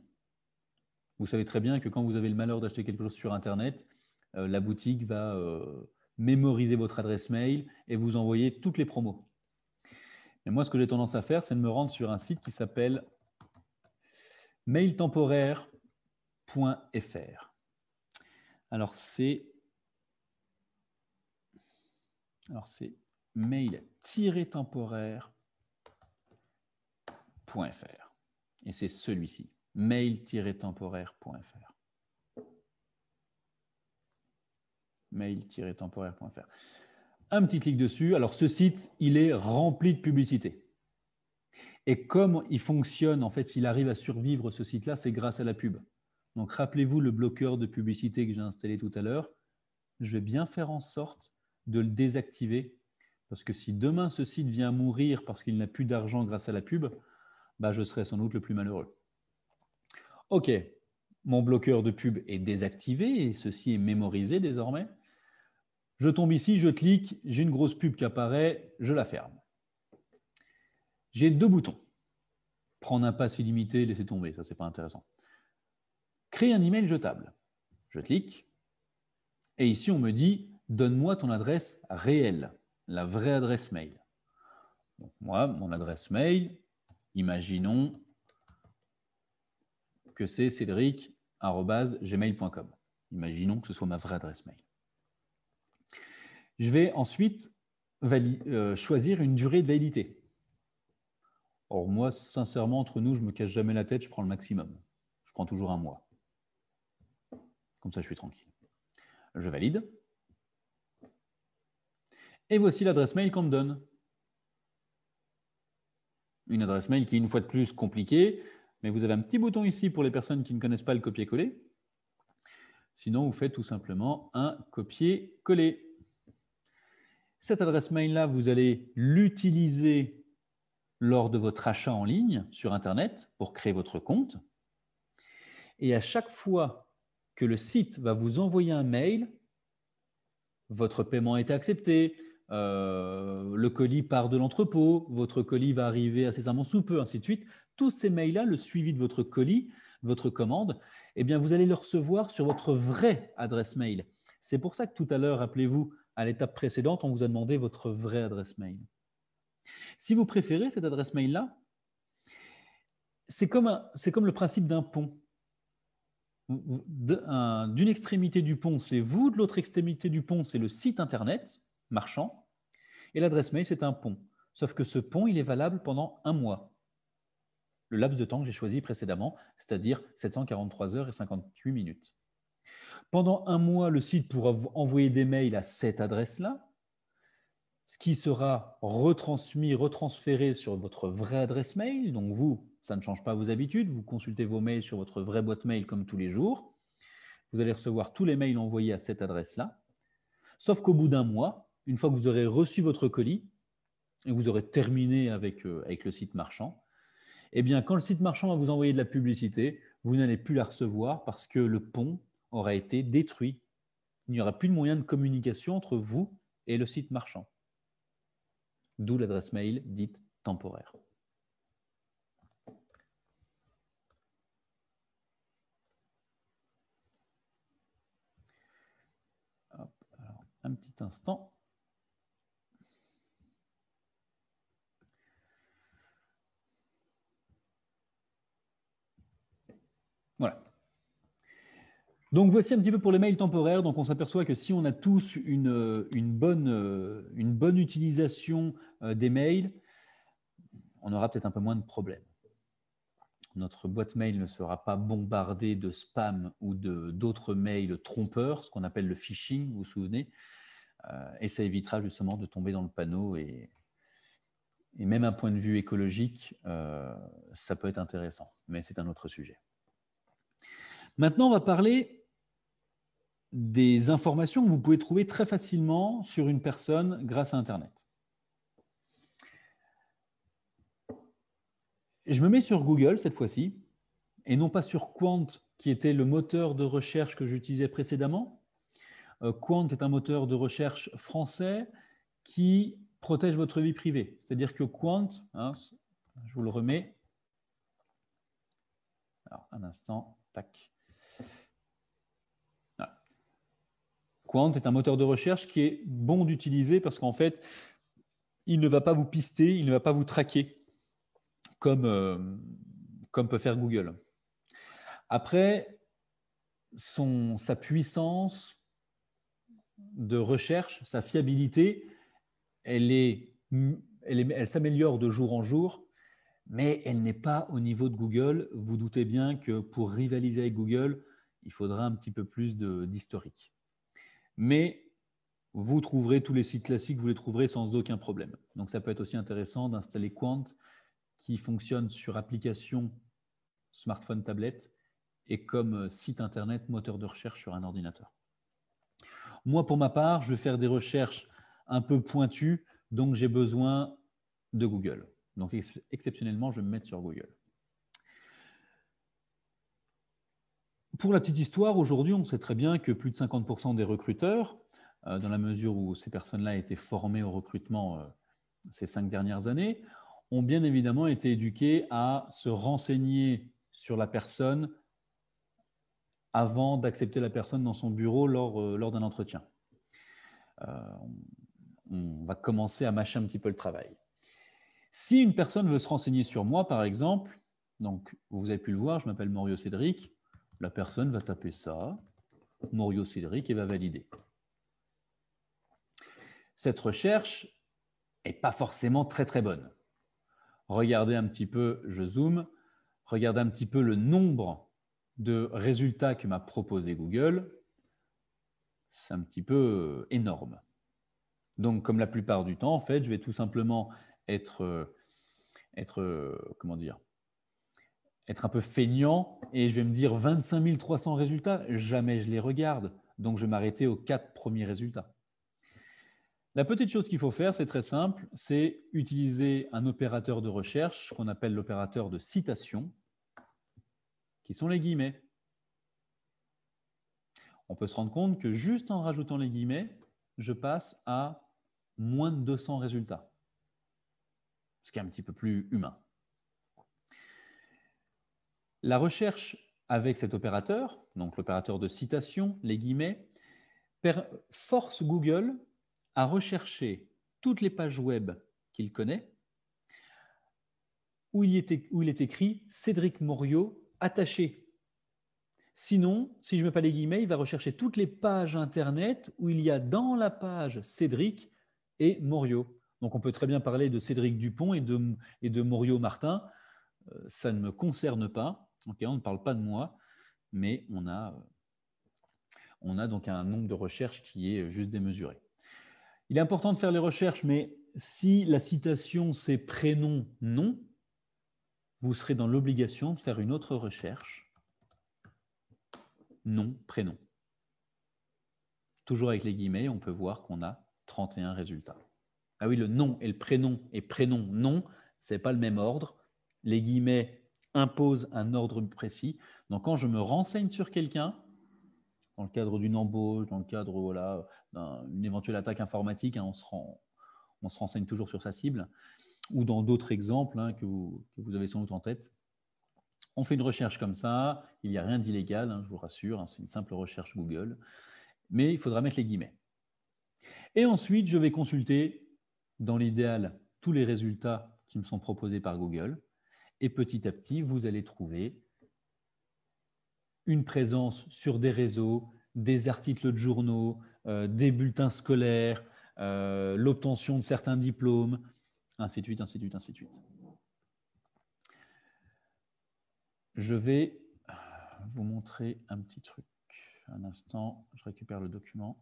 Vous savez très bien que quand vous avez le malheur d'acheter quelque chose sur Internet, euh, la boutique va euh, mémoriser votre adresse mail et vous envoyer toutes les promos. Mais moi, ce que j'ai tendance à faire, c'est de me rendre sur un site qui s'appelle mailtemporaire.fr. Alors, c'est alors c'est mail-temporaire.fr. Et c'est celui-ci, mail-temporaire.fr. mail-temporaire.fr. Un petit clic dessus. Alors ce site, il est rempli de publicité. Et comme il fonctionne, en fait, s'il arrive à survivre ce site-là, c'est grâce à la pub. Donc rappelez-vous le bloqueur de publicité que j'ai installé tout à l'heure. Je vais bien faire en sorte de le désactiver. Parce que si demain ce site vient mourir parce qu'il n'a plus d'argent grâce à la pub, bah, je serai sans doute le plus malheureux. OK, mon bloqueur de pub est désactivé et ceci est mémorisé désormais. Je tombe ici, je clique, j'ai une grosse pub qui apparaît, je la ferme. J'ai deux boutons. Prendre un pass illimité, laisser tomber, ça c'est pas intéressant. Créer un email jetable. Je clique et ici on me dit donne-moi ton adresse réelle, la vraie adresse mail. moi, mon adresse mail, imaginons que c'est cédric.gmail.com. Imaginons que ce soit ma vraie adresse mail. Je vais ensuite euh, choisir une durée de validité. Or, moi, sincèrement, entre nous, je ne me cache jamais la tête, je prends le maximum. Je prends toujours un mois. Comme ça, je suis tranquille. Je valide. Et voici l'adresse mail qu'on me donne. Une adresse mail qui est une fois de plus compliquée, mais vous avez un petit bouton ici pour les personnes qui ne connaissent pas le copier-coller. Sinon, vous faites tout simplement un copier-coller. Cette adresse mail-là, vous allez l'utiliser lors de votre achat en ligne sur Internet pour créer votre compte. Et à chaque fois que le site va vous envoyer un mail, votre paiement est accepté, euh, le colis part de l'entrepôt, votre colis va arriver incessamment sous peu, ainsi de suite. Tous ces mails-là, le suivi de votre colis, votre commande, eh bien, vous allez le recevoir sur votre vraie adresse mail. C'est pour ça que tout à l'heure, rappelez-vous, à l'étape précédente, on vous a demandé votre vraie adresse mail. Si vous préférez cette adresse mail-là, c'est comme, comme le principe d'un pont. D'une extrémité du pont, c'est vous, de l'autre extrémité du pont, c'est le site Internet marchand. Et l'adresse mail, c'est un pont. Sauf que ce pont, il est valable pendant un mois. Le laps de temps que j'ai choisi précédemment, c'est-à-dire 743 heures et 58 minutes. Pendant un mois, le site pourra envoyer des mails à cette adresse-là, ce qui sera retransmis, retransféré sur votre vraie adresse mail. Donc vous, ça ne change pas vos habitudes, vous consultez vos mails sur votre vraie boîte mail comme tous les jours. Vous allez recevoir tous les mails envoyés à cette adresse-là. Sauf qu'au bout d'un mois, une fois que vous aurez reçu votre colis et que vous aurez terminé avec, euh, avec le site marchand, eh bien, quand le site marchand va vous envoyer de la publicité, vous n'allez plus la recevoir parce que le pont aura été détruit. Il n'y aura plus de moyen de communication entre vous et le site marchand. D'où l'adresse mail dite temporaire. un petit instant. Voilà. Donc voici un petit peu pour les mails temporaires. Donc on s'aperçoit que si on a tous une, bonne, une bonne, utilisation euh, des mails, on aura peut-être un peu moins de problèmes. Notre boîte mail ne sera pas bombardée de spam ou d'autres mails trompeurs, ce qu'on appelle le phishing, vous vous souvenez, euh, et ça évitera justement de tomber dans le panneau. Et, et même un point de vue écologique, euh, ça peut être intéressant, mais c'est un autre sujet. Maintenant, on va parler des informations que vous pouvez trouver très facilement sur une personne grâce à Internet. Je me mets sur Google cette fois-ci, et non pas sur Quant, qui était le moteur de recherche que j'utilisais précédemment. Euh, Quant est un moteur de recherche français qui protège votre vie privée. C'est-à-dire que Quant, hein, je vous le remets. Alors, un instant, tac. Quant est un moteur de recherche qui est bon d'utiliser parce qu'en fait, il ne va pas vous pister, il ne va pas vous traquer comme, euh, comme peut faire Google. Après, son, sa puissance de recherche, sa fiabilité, elle, est, elle, s'améliore de jour en jour, mais elle n'est pas au niveau de Google. Vous doutez bien que pour rivaliser avec Google, il faudra un petit peu plus d'historique. Mais vous trouverez tous les sites classiques, vous les trouverez sans aucun problème. Donc ça peut être aussi intéressant d'installer Quant qui fonctionne sur application smartphone, tablette et comme site internet, moteur de recherche sur un ordinateur. Moi, pour ma part, je vais faire des recherches un peu pointues, donc j'ai besoin de Google. Donc exceptionnellement, je vais me mettre sur Google. Pour la petite histoire, aujourd'hui, on sait très bien que plus de 50% des recruteurs, euh, dans la mesure où ces personnes-là été formées au recrutement euh, ces cinq dernières années, ont bien évidemment été éduqués à se renseigner sur la personne avant d'accepter la personne dans son bureau lors, euh, lors d'un entretien. on va commencer à mâcher un petit peu le travail. Si une personne veut se renseigner sur moi, par exemple, donc vous avez pu le voir, je m'appelle Morio Cédric, la personne va taper ça, Morio Cédric, et va valider. Cette recherche n'est pas forcément très très bonne. Regardez un petit peu, je zoome, regardez un petit peu le nombre de résultats que m'a proposé Google. C'est un petit peu énorme. Donc, comme la plupart du temps, en fait, je vais tout simplement être, euh, être euh, comment dire, être un peu feignant et je vais me dire 25 300 résultats, jamais je les regarde. Donc, je vais m'arrêter aux quatre premiers résultats. La petite chose qu'il faut faire, c'est très simple, c'est utiliser un opérateur de recherche qu'on appelle l'opérateur de citation, qui sont les guillemets. On peut se rendre compte que juste en rajoutant les guillemets, je passe à moins de 200 résultats ce qui est un petit peu plus humain. La recherche avec cet opérateur, donc l'opérateur de citation, les guillemets, force Google à rechercher toutes les pages web qu'il connaît où il, est, écrit Cédric Morio attaché. Sinon, si je ne mets pas les guillemets, il va rechercher toutes les pages Internet où il y a dans la page Cédric et Morio. Donc on peut très bien parler de Cédric Dupont et de, et Martin. Euh, ça ne me concerne pas. On ne parle pas de moi, mais on a, on a donc un nombre de recherches qui est juste démesuré. Il est important de faire les recherches, mais si la citation c'est prénom, nom, vous serez dans l'obligation de faire une autre recherche. Nom, prénom. Toujours avec les guillemets, on peut voir qu'on a 31 résultats. Ah oui, le nom et le prénom et prénom, nom, ce n'est pas le même ordre. Les guillemets imposent un ordre précis. Donc quand je me renseigne sur quelqu'un, dans le cadre d'une embauche, dans le cadre d'une éventuelle attaque informatique, hein, on, se on, se renseigne toujours sur sa cible, ou dans d'autres exemples hein, que, vous, avez sans doute en tête. On fait une recherche comme ça, il n'y a rien d'illégal, hein, je vous rassure, c'est une simple recherche Google, mais il faudra mettre les guillemets. Et ensuite, je vais consulter dans l'idéal, tous les résultats qui me sont proposés par Google. Et petit à petit, vous allez trouver une présence sur des réseaux, des articles de journaux, euh, des bulletins scolaires, euh, l'obtention de certains diplômes, ainsi de suite, ainsi de suite, ainsi de suite. Je vais vous montrer un petit truc. Un instant, je récupère le document.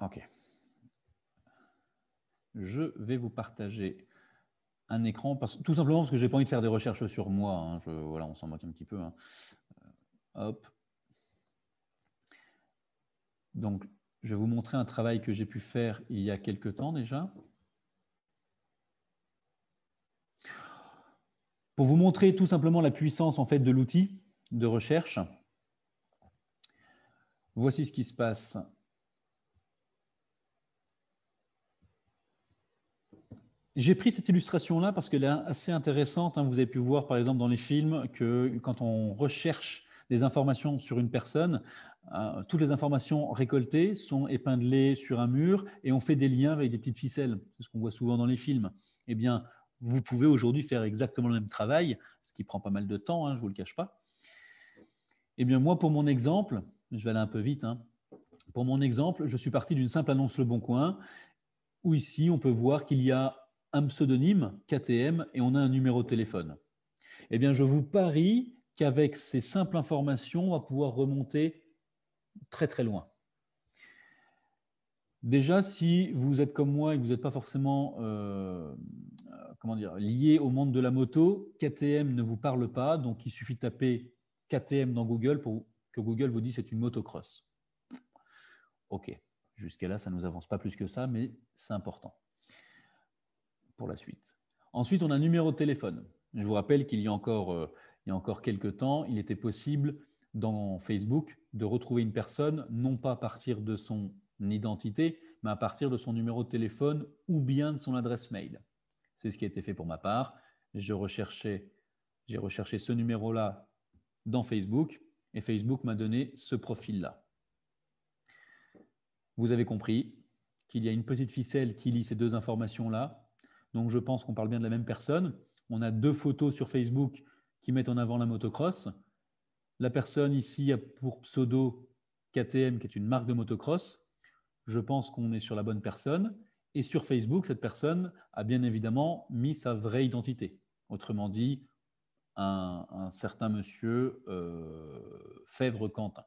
Ok. Je vais vous partager un écran, tout simplement parce que je n'ai pas envie de faire des recherches sur moi. Hein. voilà, on s'en moque un petit peu. Hein. Euh, hop. Donc, je vais vous montrer un travail que j'ai pu faire il y a quelques temps déjà. Pour vous montrer tout simplement la puissance en fait de l'outil, de recherche. Voici ce qui se passe. J'ai pris cette illustration-là parce qu'elle est assez intéressante. Hein. Vous avez pu voir, par exemple, dans les films, que quand on recherche des informations sur une personne, euh, toutes les informations récoltées sont épinglées sur un mur et on fait des liens avec des petites ficelles. C'est ce qu'on voit souvent dans les films. Eh bien, vous pouvez aujourd'hui faire exactement le même travail, ce qui prend pas mal de temps, hein, je ne vous le cache pas. Eh bien, moi, pour mon exemple, je vais aller un peu vite. Hein. Pour mon exemple, je suis parti d'une simple annonce Le Bon Coin, où ici, on peut voir qu'il y a un pseudonyme, KTM, et on a un numéro de téléphone. Eh bien, je vous parie qu'avec ces simples informations, on va pouvoir remonter très très loin. Déjà, si vous êtes comme moi et que vous n'êtes pas forcément euh, lié au monde de la moto, KTM ne vous parle pas, donc il suffit de taper KTM dans Google pour que Google vous dise c'est une motocross. Ok, jusqu'à là, ça ne nous avance pas plus que ça, mais c'est important pour la suite. Ensuite, on a un numéro de téléphone. Je vous rappelle qu'il y a encore, euh, il y a encore quelques temps, il était possible dans Facebook de retrouver une personne, non pas à partir de son identité, mais à partir de son numéro de téléphone ou bien de son adresse mail. C'est ce qui a été fait pour ma part. J'ai recherché ce numéro-là dans Facebook et Facebook m'a donné ce profil-là. Vous avez compris qu'il y a une petite ficelle qui lie ces deux informations-là. Donc je pense qu'on parle bien de la même personne. On a deux photos sur Facebook qui mettent en avant la motocross. La personne ici a pour pseudo KTM, qui est une marque de motocross. Je pense qu'on est sur la bonne personne. Et sur Facebook, cette personne a bien évidemment mis sa vraie identité. Autrement dit, un, certain monsieur euh, Fèvre-Quentin.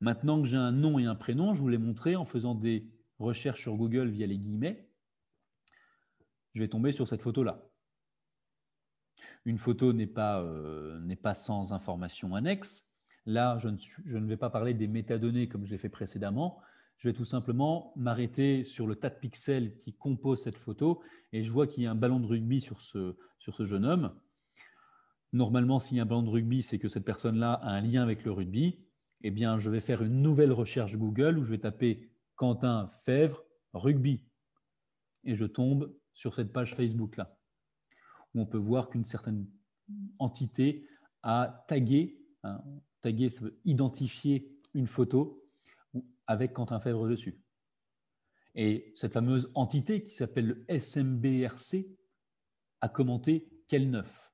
Maintenant que j'ai un nom et un prénom, je vous l'ai montré en faisant des recherches sur Google via les guillemets, je vais tomber sur cette photo-là. Une photo n'est pas, euh, pas sans information annexe. Là, je ne, je ne vais pas parler des métadonnées comme je l'ai fait précédemment. Je vais tout simplement m'arrêter sur le tas de pixels qui composent cette photo et je vois qu'il y a un ballon de rugby sur ce, sur ce jeune homme. Normalement, s'il y a un ballon de rugby, c'est que cette personne-là a un lien avec le rugby. Eh bien, je vais faire une nouvelle recherche Google où je vais taper Quentin Fèvre rugby et je tombe sur cette page Facebook-là où on peut voir qu'une certaine entité a tagué, hein, tagué, ça veut identifier une photo avec Quentin Fèvre dessus. Et cette fameuse entité qui s'appelle le SMBRC a commenté quel neuf.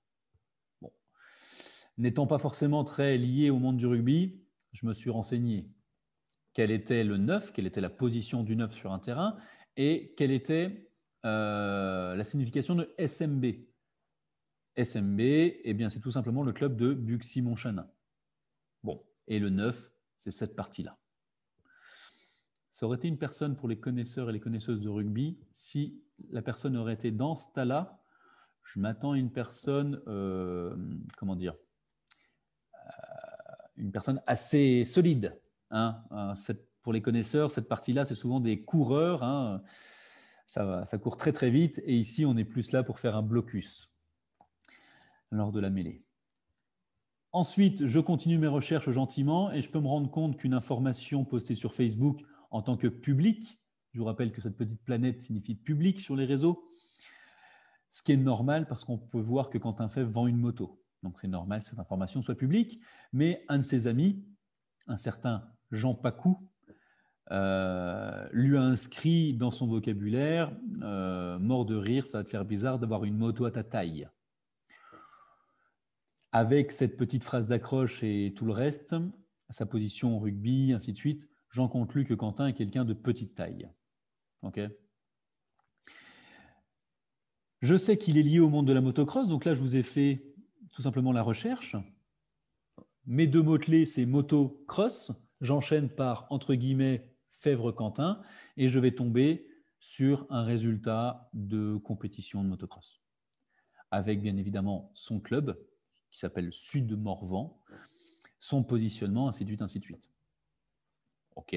Bon. N'étant pas forcément très lié au monde du rugby, je me suis renseigné quel était le neuf, quelle était la position du neuf sur un terrain et quelle était euh, la signification de SMB. SMB, eh bien, c'est tout simplement le club de Buxy-Montchanin. Bon, et le 9, c'est cette partie-là. Ça aurait été une personne pour les connaisseurs et les connaisseuses de rugby si la personne aurait été dans ce tas-là. Je m'attends à une personne, euh, comment dire, euh, une personne assez solide. Hein. pour les connaisseurs, cette partie-là, c'est souvent des coureurs. Hein. Ça, court très très vite. Et ici, on est plus là pour faire un blocus lors de la mêlée. Ensuite, je continue mes recherches gentiment et je peux me rendre compte qu'une information postée sur Facebook en tant que public, je vous rappelle que cette petite planète signifie public sur les réseaux, ce qui est normal parce qu'on peut voir que Quentin Fèvre vend une moto. Donc c'est normal que cette information soit publique, mais un de ses amis, un certain Jean Pacou, euh, lui a inscrit dans son vocabulaire euh, mort de rire, ça va te faire bizarre d'avoir une moto à ta taille avec cette petite phrase d'accroche et tout le reste, sa position au rugby, ainsi de suite, j'en conclus que Quentin est quelqu'un de petite taille. Ok? Je sais qu'il est lié au monde de la motocross, donc là je vous ai fait tout simplement la recherche. Mes deux mots-clés, c'est motocross. J'enchaîne par, entre guillemets, Fèvre-Quentin, et je vais tomber sur un résultat de compétition de motocross. Avec bien évidemment son club, qui s'appelle Sud Morvan, son positionnement, ainsi de suite, ainsi de suite. OK,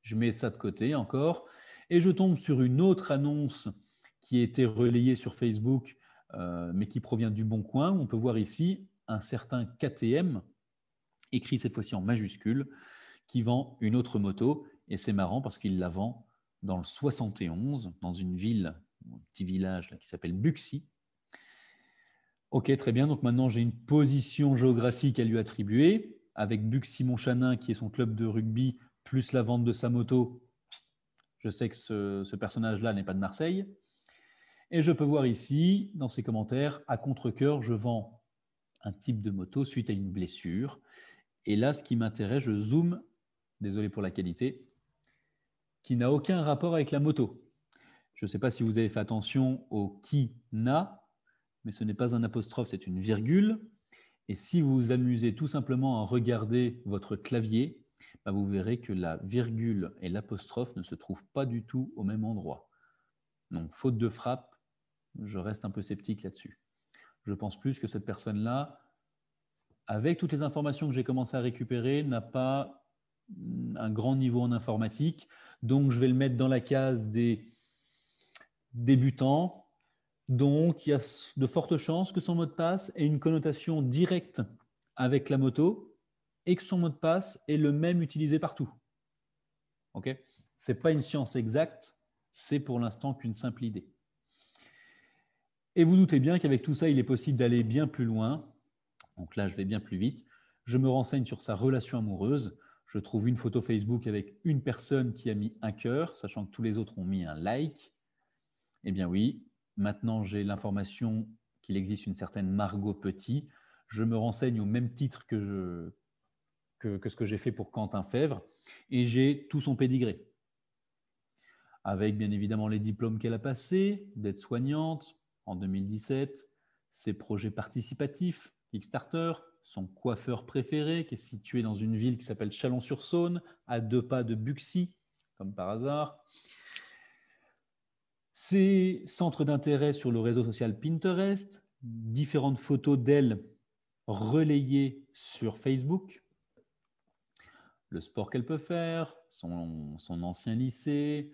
je mets ça de côté encore, et je tombe sur une autre annonce qui a été relayée sur Facebook, euh, mais qui provient du Bon Coin. On peut voir ici un certain KTM, écrit cette fois-ci en majuscule, qui vend une autre moto. Et c'est marrant parce qu'il la vend dans le 71, dans une ville, un petit village qui s'appelle Buxy. Ok, très bien. Donc maintenant, j'ai une position géographique à lui attribuer, avec Buxy Montchanin, qui est son club de rugby, plus la vente de sa moto. Je sais que ce, ce personnage-là n'est pas de Marseille. Et je peux voir ici, dans ces commentaires, à contre-coeur, je vends un type de moto suite à une blessure. Et là, ce qui m'intéresse, je zoome, désolé pour la qualité, qui n'a aucun rapport avec la moto. Je ne sais pas si vous avez fait attention au qui n'a, mais ce n'est pas un apostrophe, c'est une virgule. Et si vous vous amusez tout simplement à regarder votre clavier, bah, vous verrez que la virgule et l'apostrophe ne se trouvent pas du tout au même endroit. Donc, faute de frappe, je reste un peu sceptique là-dessus. Je pense plus que cette personne-là, avec toutes les informations que j'ai commencé à récupérer, n'a pas un grand niveau en informatique. Donc, je vais le mettre dans la case des débutants. Donc, il y a de fortes chances que son mot de passe ait une connotation directe avec la moto et que son mot de passe est le même utilisé partout. Ok? Ce n'est pas une science exacte, c'est pour l'instant qu'une simple idée. Et vous doutez bien qu'avec tout ça, il est possible d'aller bien plus loin. Donc là, je vais bien plus vite. Je me renseigne sur sa relation amoureuse. Je trouve une photo Facebook avec une personne qui a mis un cœur, sachant que tous les autres ont mis un like. Eh bien oui, maintenant j'ai l'information qu'il existe une certaine Margot Petit. Je me renseigne au même titre que, ce que j'ai fait pour Quentin Fèvre et j'ai tout son pédigré. Avec bien évidemment les diplômes qu'elle a passés, d'être soignante, en 2017, ses projets participatifs, Kickstarter, son coiffeur préféré, qui est situé dans une ville qui s'appelle Chalon-sur-Saône, à deux pas de Buxy, comme par hasard. Ses centres d'intérêt sur le réseau social Pinterest, différentes photos d'elle relayées sur Facebook, le sport qu'elle peut faire, son, ancien lycée,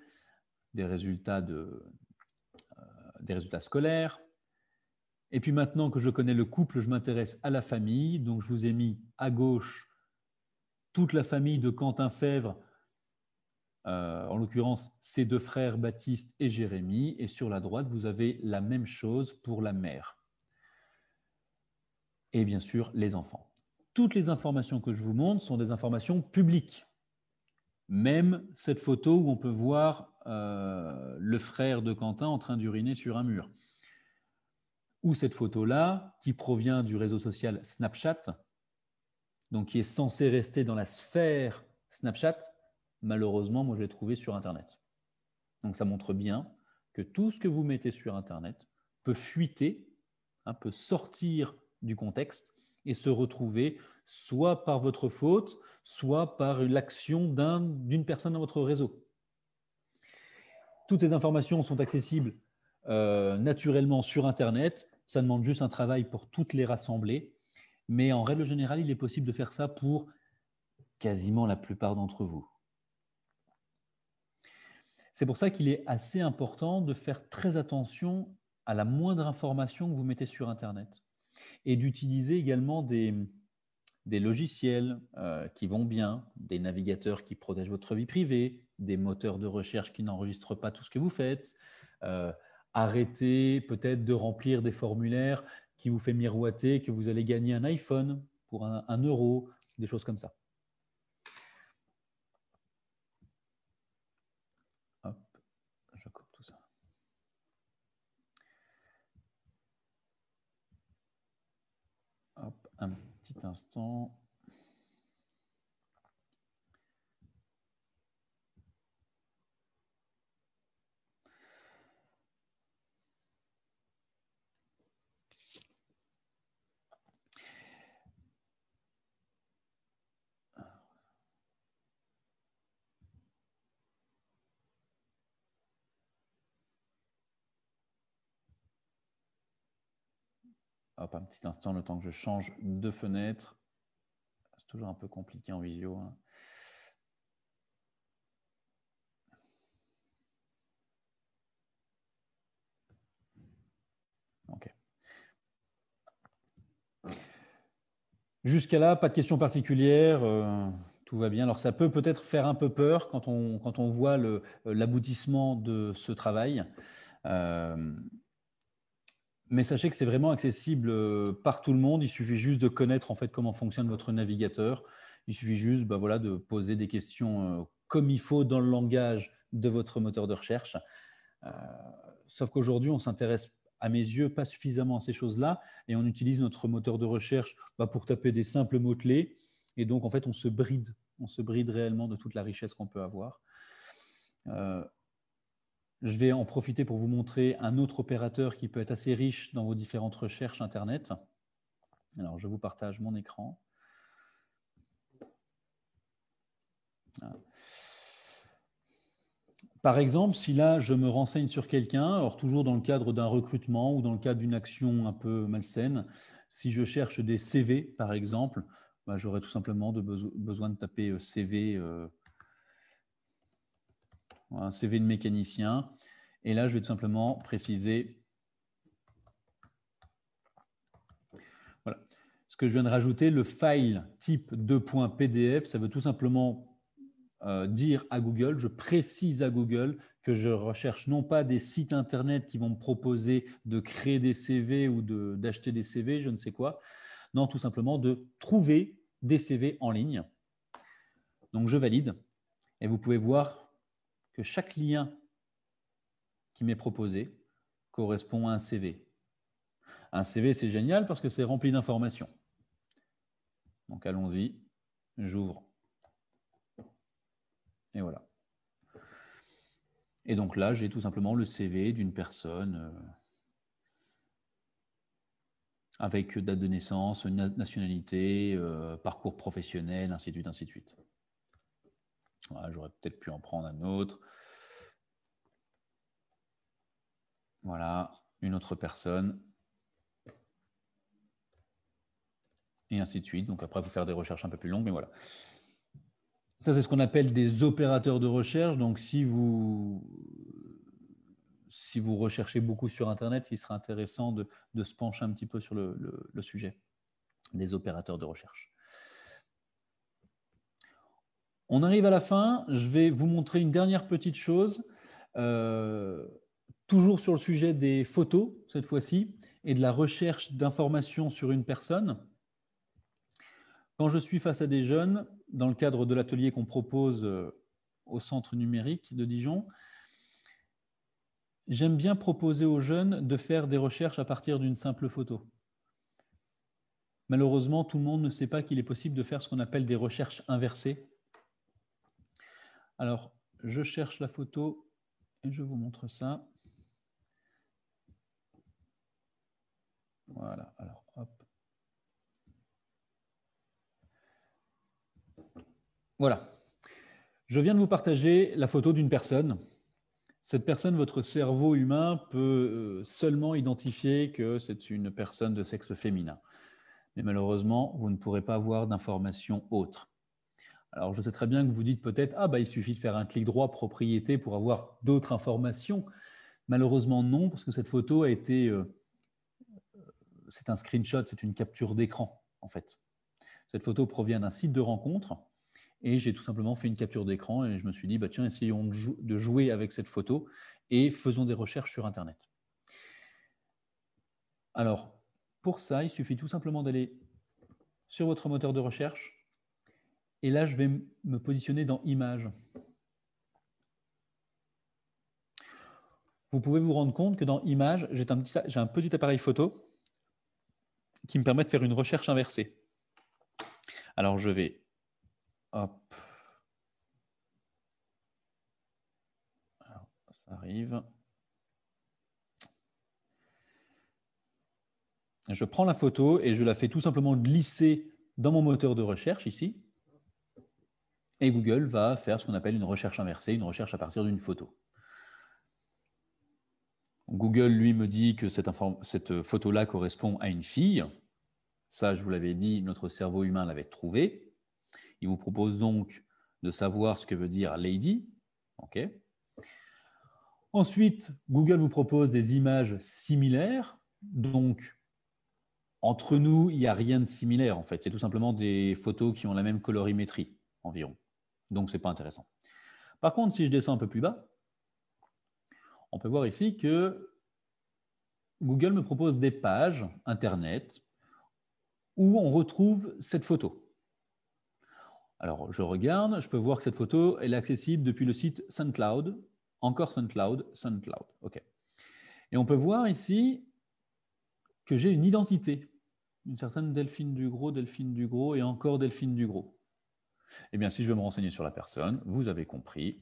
des résultats résultats scolaires. Et puis maintenant que je connais le couple, je m'intéresse à la famille. Donc je vous ai mis à gauche toute la famille de Quentin Fèvre, euh, en l'occurrence ses deux frères Baptiste et Jérémie. Et sur la droite, vous avez la même chose pour la mère. Et bien sûr, les enfants. Toutes les informations que je vous montre sont des informations publiques. Même cette photo où on peut voir euh, le frère de Quentin en train d'uriner sur un mur. Ou cette photo-là, qui provient du réseau social Snapchat, donc qui est censé rester dans la sphère Snapchat, malheureusement, moi je l'ai trouvé sur Internet. Donc ça montre bien que tout ce que vous mettez sur Internet peut fuiter, hein, peut sortir du contexte et se retrouver soit par votre faute, soit par l'action d'une personne dans votre réseau. Toutes ces informations sont accessibles euh, naturellement sur Internet. Ça demande juste un travail pour toutes les rassembler. Mais en règle générale, il est possible de faire ça pour quasiment la plupart d'entre vous. C'est pour ça qu'il est assez important de faire très attention à la moindre information que vous mettez sur Internet et d'utiliser également des, logiciels euh, qui vont bien, des navigateurs qui protègent votre vie privée, des moteurs de recherche qui n'enregistrent pas tout ce que vous faites. Euh, arrêtez peut-être de remplir des formulaires qui vous fait miroiter que vous allez gagner un iPhone pour un, euro, des choses comme ça. Hop, je tout ça. Hop, un petit instant. Hop, un petit instant, le temps que je change de fenêtre. C'est toujours un peu compliqué en visio. Hein. Ok. Jusqu'à là, pas de questions particulières, euh, tout va bien. Alors ça peut peut-être faire un peu peur quand on, quand on voit l'aboutissement de ce travail. Euh, mais sachez que c'est vraiment accessible euh, par tout le monde. Il suffit juste de connaître en fait comment fonctionne votre navigateur. Il suffit juste bah, voilà, de poser des questions comme il faut dans le langage de votre moteur de recherche. sauf qu'aujourd'hui, on s'intéresse à mes yeux, pas suffisamment à ces choses-là, et on utilise notre moteur de recherche bah, pour taper des simples mots-clés, et donc en fait on se bride, on se bride réellement de toute la richesse qu'on peut avoir. Euh, je vais en profiter pour vous montrer un autre opérateur qui peut être assez riche dans vos différentes recherches Internet. Alors je vous partage mon écran. Par exemple, si là, je me renseigne sur quelqu'un, alors toujours dans le cadre d'un recrutement ou dans le cadre d'une action un peu malsaine, si je cherche des CV, par exemple, bah, j'aurais tout simplement besoin de taper euh, CV, euh, un CV de mécanicien. Et là, je vais tout simplement préciser Voilà. Ce que je viens de rajouter, le file type 2.pdf, ça veut tout simplement euh, dire à Google, je précise à Google que je recherche non pas des sites Internet qui vont me proposer de créer des CV ou d'acheter des CV, je ne sais quoi. Non, tout simplement de trouver des CV en ligne. Donc je valide et vous pouvez voir que chaque lien qui m'est proposé correspond à un CV. Un CV, c'est génial parce que c'est rempli d'informations. Donc allons-y, j'ouvre et voilà. Et donc là, j'ai tout simplement le CV d'une personne euh, avec date de naissance, nationalité, euh, parcours professionnel, ainsi de suite, ainsi de suite. J'aurais peut-être pu en prendre un autre. Voilà, une autre personne. Et ainsi de suite. Donc après, il faut faire des recherches un peu plus longues, mais voilà. Ça, c'est ce qu'on appelle des opérateurs de recherche. Donc, si vous, si vous recherchez beaucoup sur Internet, il sera intéressant de, se pencher un petit peu sur le, sujet des opérateurs de recherche. On arrive à la fin. Je vais vous montrer une dernière petite chose, euh, toujours sur le sujet des photos, cette fois-ci, et de la recherche d'informations sur une personne. Quand je suis face à des jeunes, dans le cadre de l'atelier qu'on propose euh, au centre numérique de Dijon, j'aime bien proposer aux jeunes de faire des recherches à partir d'une simple photo. Malheureusement, tout le monde ne sait pas qu'il est possible de faire ce qu'on appelle des recherches inversées. Alors, je cherche la photo et je vous montre ça. Voilà, alors hop. Voilà. Je viens de vous partager la photo d'une personne. Cette personne, votre cerveau humain peut euh, seulement identifier que c'est une personne de sexe féminin. Mais malheureusement, vous ne pourrez pas avoir d'informations autres. Alors, je sais très bien que vous dites peut-être Ah, bah, il suffit de faire un clic droit propriété pour avoir d'autres informations. Malheureusement, non, parce que cette photo a été. Euh, c'est un screenshot, c'est une capture d'écran, en fait. Cette photo provient d'un site de rencontre et j'ai tout simplement fait une capture d'écran et je me suis dit, bah, tiens, essayons de, jouer avec cette photo et faisons des recherches sur Internet. Alors, pour ça, il suffit tout simplement d'aller sur votre moteur de recherche. Et là, je vais me positionner dans Images. Vous pouvez vous rendre compte que dans Images, j'ai un, un petit appareil photo qui me permet de faire une recherche inversée. Alors, je vais Hop. Ça arrive. Je prends la photo et je la fais tout simplement glisser dans mon moteur de recherche ici. Et Google va faire ce qu'on appelle une recherche inversée, une recherche à partir d'une photo. Google, lui, me dit que cette, photo-là correspond à une fille. Ça, je vous l'avais dit, notre cerveau humain l'avait trouvé. Il vous propose donc de savoir ce que veut dire lady. Ensuite, Google vous propose des images similaires. Donc, entre nous, il n'y a rien de similaire en fait. C'est tout simplement des photos qui ont la même colorimétrie environ. Donc, ce n'est pas intéressant. Par contre, si je descends un peu plus bas, on peut voir ici que Google me propose des pages Internet où on retrouve cette photo. Alors, je regarde, je peux voir que cette photo est accessible depuis le site SunCloud, encore SunCloud, SunCloud. OK. Et on peut voir ici que j'ai une identité, une certaine Delphine Dugros, Delphine Dugros et encore Delphine Dugros. Eh bien, si je veux me renseigner sur la personne, vous avez compris.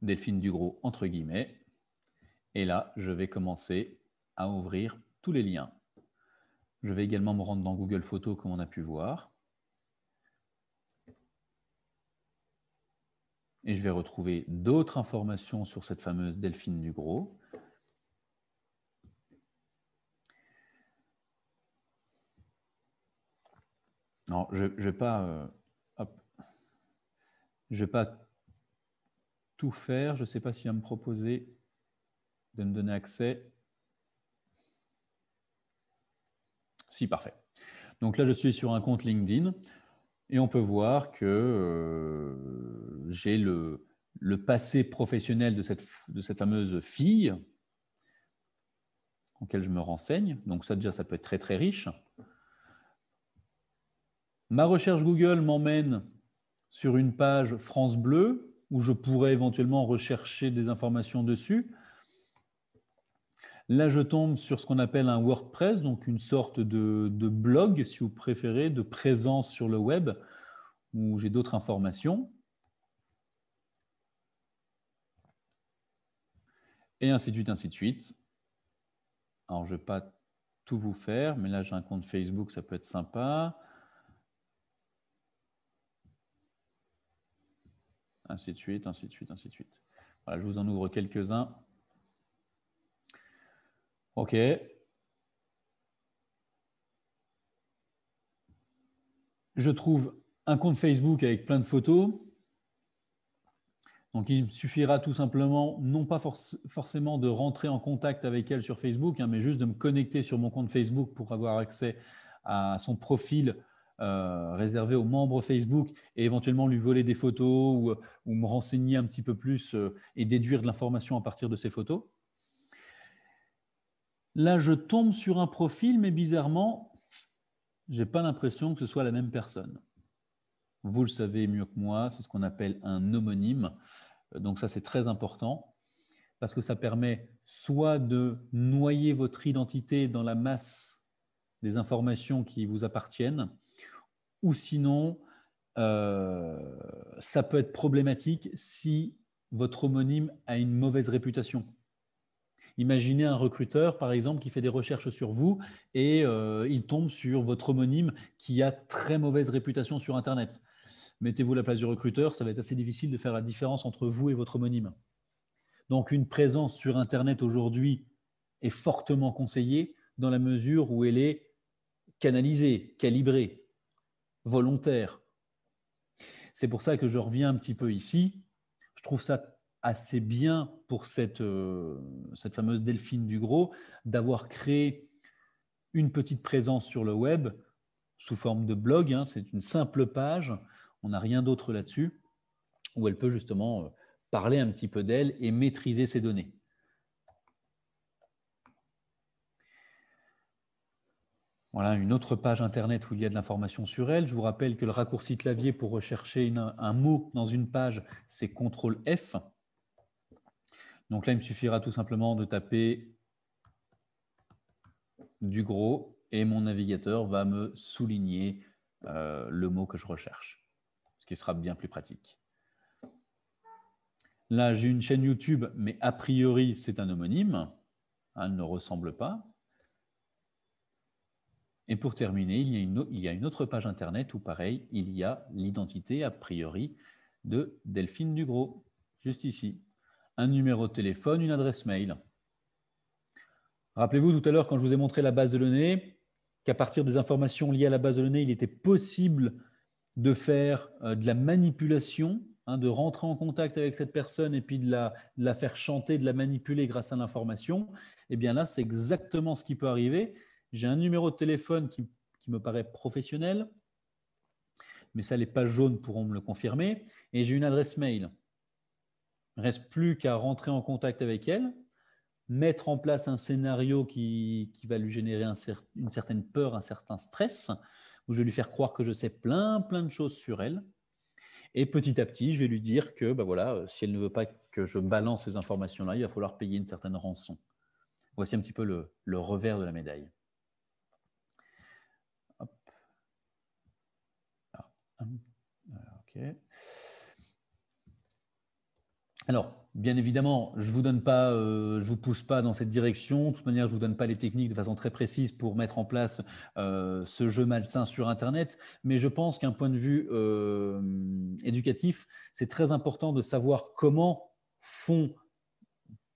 Delphine Dugros, entre guillemets. Et là, je vais commencer à ouvrir tous les liens. Je vais également me rendre dans Google Photos, comme on a pu voir. Et je vais retrouver d'autres informations sur cette fameuse Delphine Dugros. Non, je ne vais pas, euh, vais pas tout faire. Je ne sais pas s'il va me proposer de me donner accès. Si, parfait. Donc là, je suis sur un compte LinkedIn et on peut voir que euh, j'ai le, passé professionnel de cette, de cette fameuse fille auquel je me renseigne. Donc ça, déjà, ça peut être très, très riche. Ma recherche Google m'emmène sur une page France Bleu où je pourrais éventuellement rechercher des informations dessus. Là, je tombe sur ce qu'on appelle un WordPress, donc une sorte de, blog, si vous préférez, de présence sur le web, où j'ai d'autres informations. Et ainsi de suite, ainsi de suite. Alors, je ne vais pas tout vous faire, mais là, j'ai un compte Facebook, ça peut être sympa. Ainsi de suite, ainsi de suite, ainsi de suite. Voilà, je vous en ouvre quelques-uns. OK. Je trouve un compte Facebook avec plein de photos. Donc, il suffira tout simplement, non pas forcément de rentrer en contact avec elle sur Facebook, hein, mais juste de me connecter sur mon compte Facebook pour avoir accès à son profil euh, réservé aux membres Facebook et éventuellement lui voler des photos ou, ou me renseigner un petit peu plus euh, et déduire de l'information à partir de ces photos. Là, je tombe sur un profil, mais bizarrement, je n'ai pas l'impression que ce soit la même personne. Vous le savez mieux que moi, c'est ce qu'on appelle un homonyme. Donc ça, c'est très important parce que ça permet soit de noyer votre identité dans la masse des informations qui vous appartiennent, ou sinon, euh, ça peut être problématique si votre homonyme a une mauvaise réputation. Imaginez un recruteur, par exemple, qui fait des recherches sur vous et euh, il tombe sur votre homonyme qui a très mauvaise réputation sur Internet. Mettez-vous la place du recruteur, ça va être assez difficile de faire la différence entre vous et votre homonyme. Donc une présence sur Internet aujourd'hui est fortement conseillée dans la mesure où elle est canalisée, calibrée, volontaire. C'est pour ça que je reviens un petit peu ici. Je trouve ça assez bien pour cette, euh, cette fameuse Delphine Dugros d'avoir créé une petite présence sur le web sous forme de blog. Hein. c'est une simple page, on n'a rien d'autre là-dessus, où elle peut justement euh, parler un petit peu d'elle et maîtriser ses données. Voilà une autre page internet où il y a de l'information sur elle. Je vous rappelle que le raccourci clavier pour rechercher un mot dans une page, c'est CTRL F. Donc là, il me suffira tout simplement de taper du gros et mon navigateur va me souligner euh, le mot que je recherche, ce qui sera bien plus pratique. Là, j'ai une chaîne YouTube, mais a priori, c'est un homonyme. Elle ne ressemble pas. Et pour terminer, il y, a une, autre page Internet où, pareil, il y a l'identité a priori de Delphine Dugros, juste ici un numéro de téléphone, une adresse mail. Rappelez-vous tout à l'heure, quand je vous ai montré la base de données, qu'à partir des informations liées à la base de données, il était possible de faire euh, de la manipulation hein, de rentrer en contact avec cette personne et puis de la, de la faire chanter, de la manipuler grâce à l'information, eh bien là, c'est exactement ce qui peut arriver. J'ai un numéro de téléphone qui, me paraît professionnel, mais ça, les pages jaunes pourront me le confirmer, et j'ai une adresse mail. Il ne reste plus qu'à rentrer en contact avec elle, mettre en place un scénario qui, va lui générer un une certaine peur, un certain stress, où je vais lui faire croire que je sais plein, plein de choses sur elle. Et petit à petit, je vais lui dire que bah voilà, si elle ne veut pas que je balance ces informations-là, il va falloir payer une certaine rançon. Voici un petit peu le revers de la médaille. Ah. Alors, bien évidemment, je ne vous, donne pas, euh, je vous pousse pas dans cette direction. De toute manière, je ne vous donne pas les techniques de façon très précise pour mettre en place euh, ce jeu malsain sur Internet. Mais je pense qu'un point de vue euh, éducatif, c'est très important de savoir comment font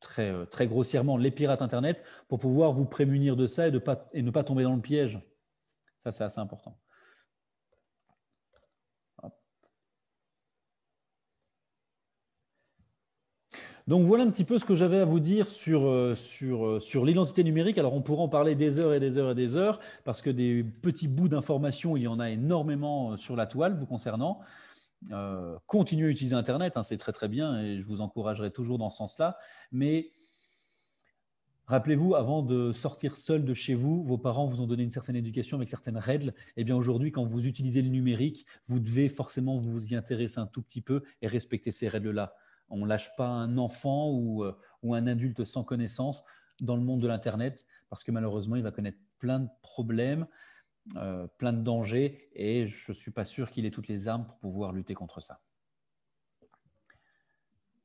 très, très grossièrement les pirates Internet pour pouvoir vous prémunir de ça et, de pas, et ne pas tomber dans le piège. Ça, c'est assez important. Donc voilà un petit peu ce que j'avais à vous dire sur, euh, euh, sur l'identité numérique. Alors on pourra en parler des heures et des heures et des heures, parce que des petits bouts d'informations, il y en a énormément euh, sur la toile vous concernant. continuez à utiliser Internet, hein, c'est très très bien et je vous encouragerai toujours dans ce sens-là. Mais Rappelez-vous, avant de sortir seul de chez vous, vos parents vous ont donné une certaine éducation avec certaines règles. Eh bien aujourd'hui, quand vous utilisez le numérique, vous devez forcément vous y intéresser un tout petit peu et respecter ces règles-là. On ne lâche pas un enfant euh, ou, un adulte sans connaissance dans le monde de l'Internet parce que malheureusement, il va connaître plein de problèmes, euh, plein de dangers et je ne suis pas sûr qu'il ait toutes les armes pour pouvoir lutter contre ça.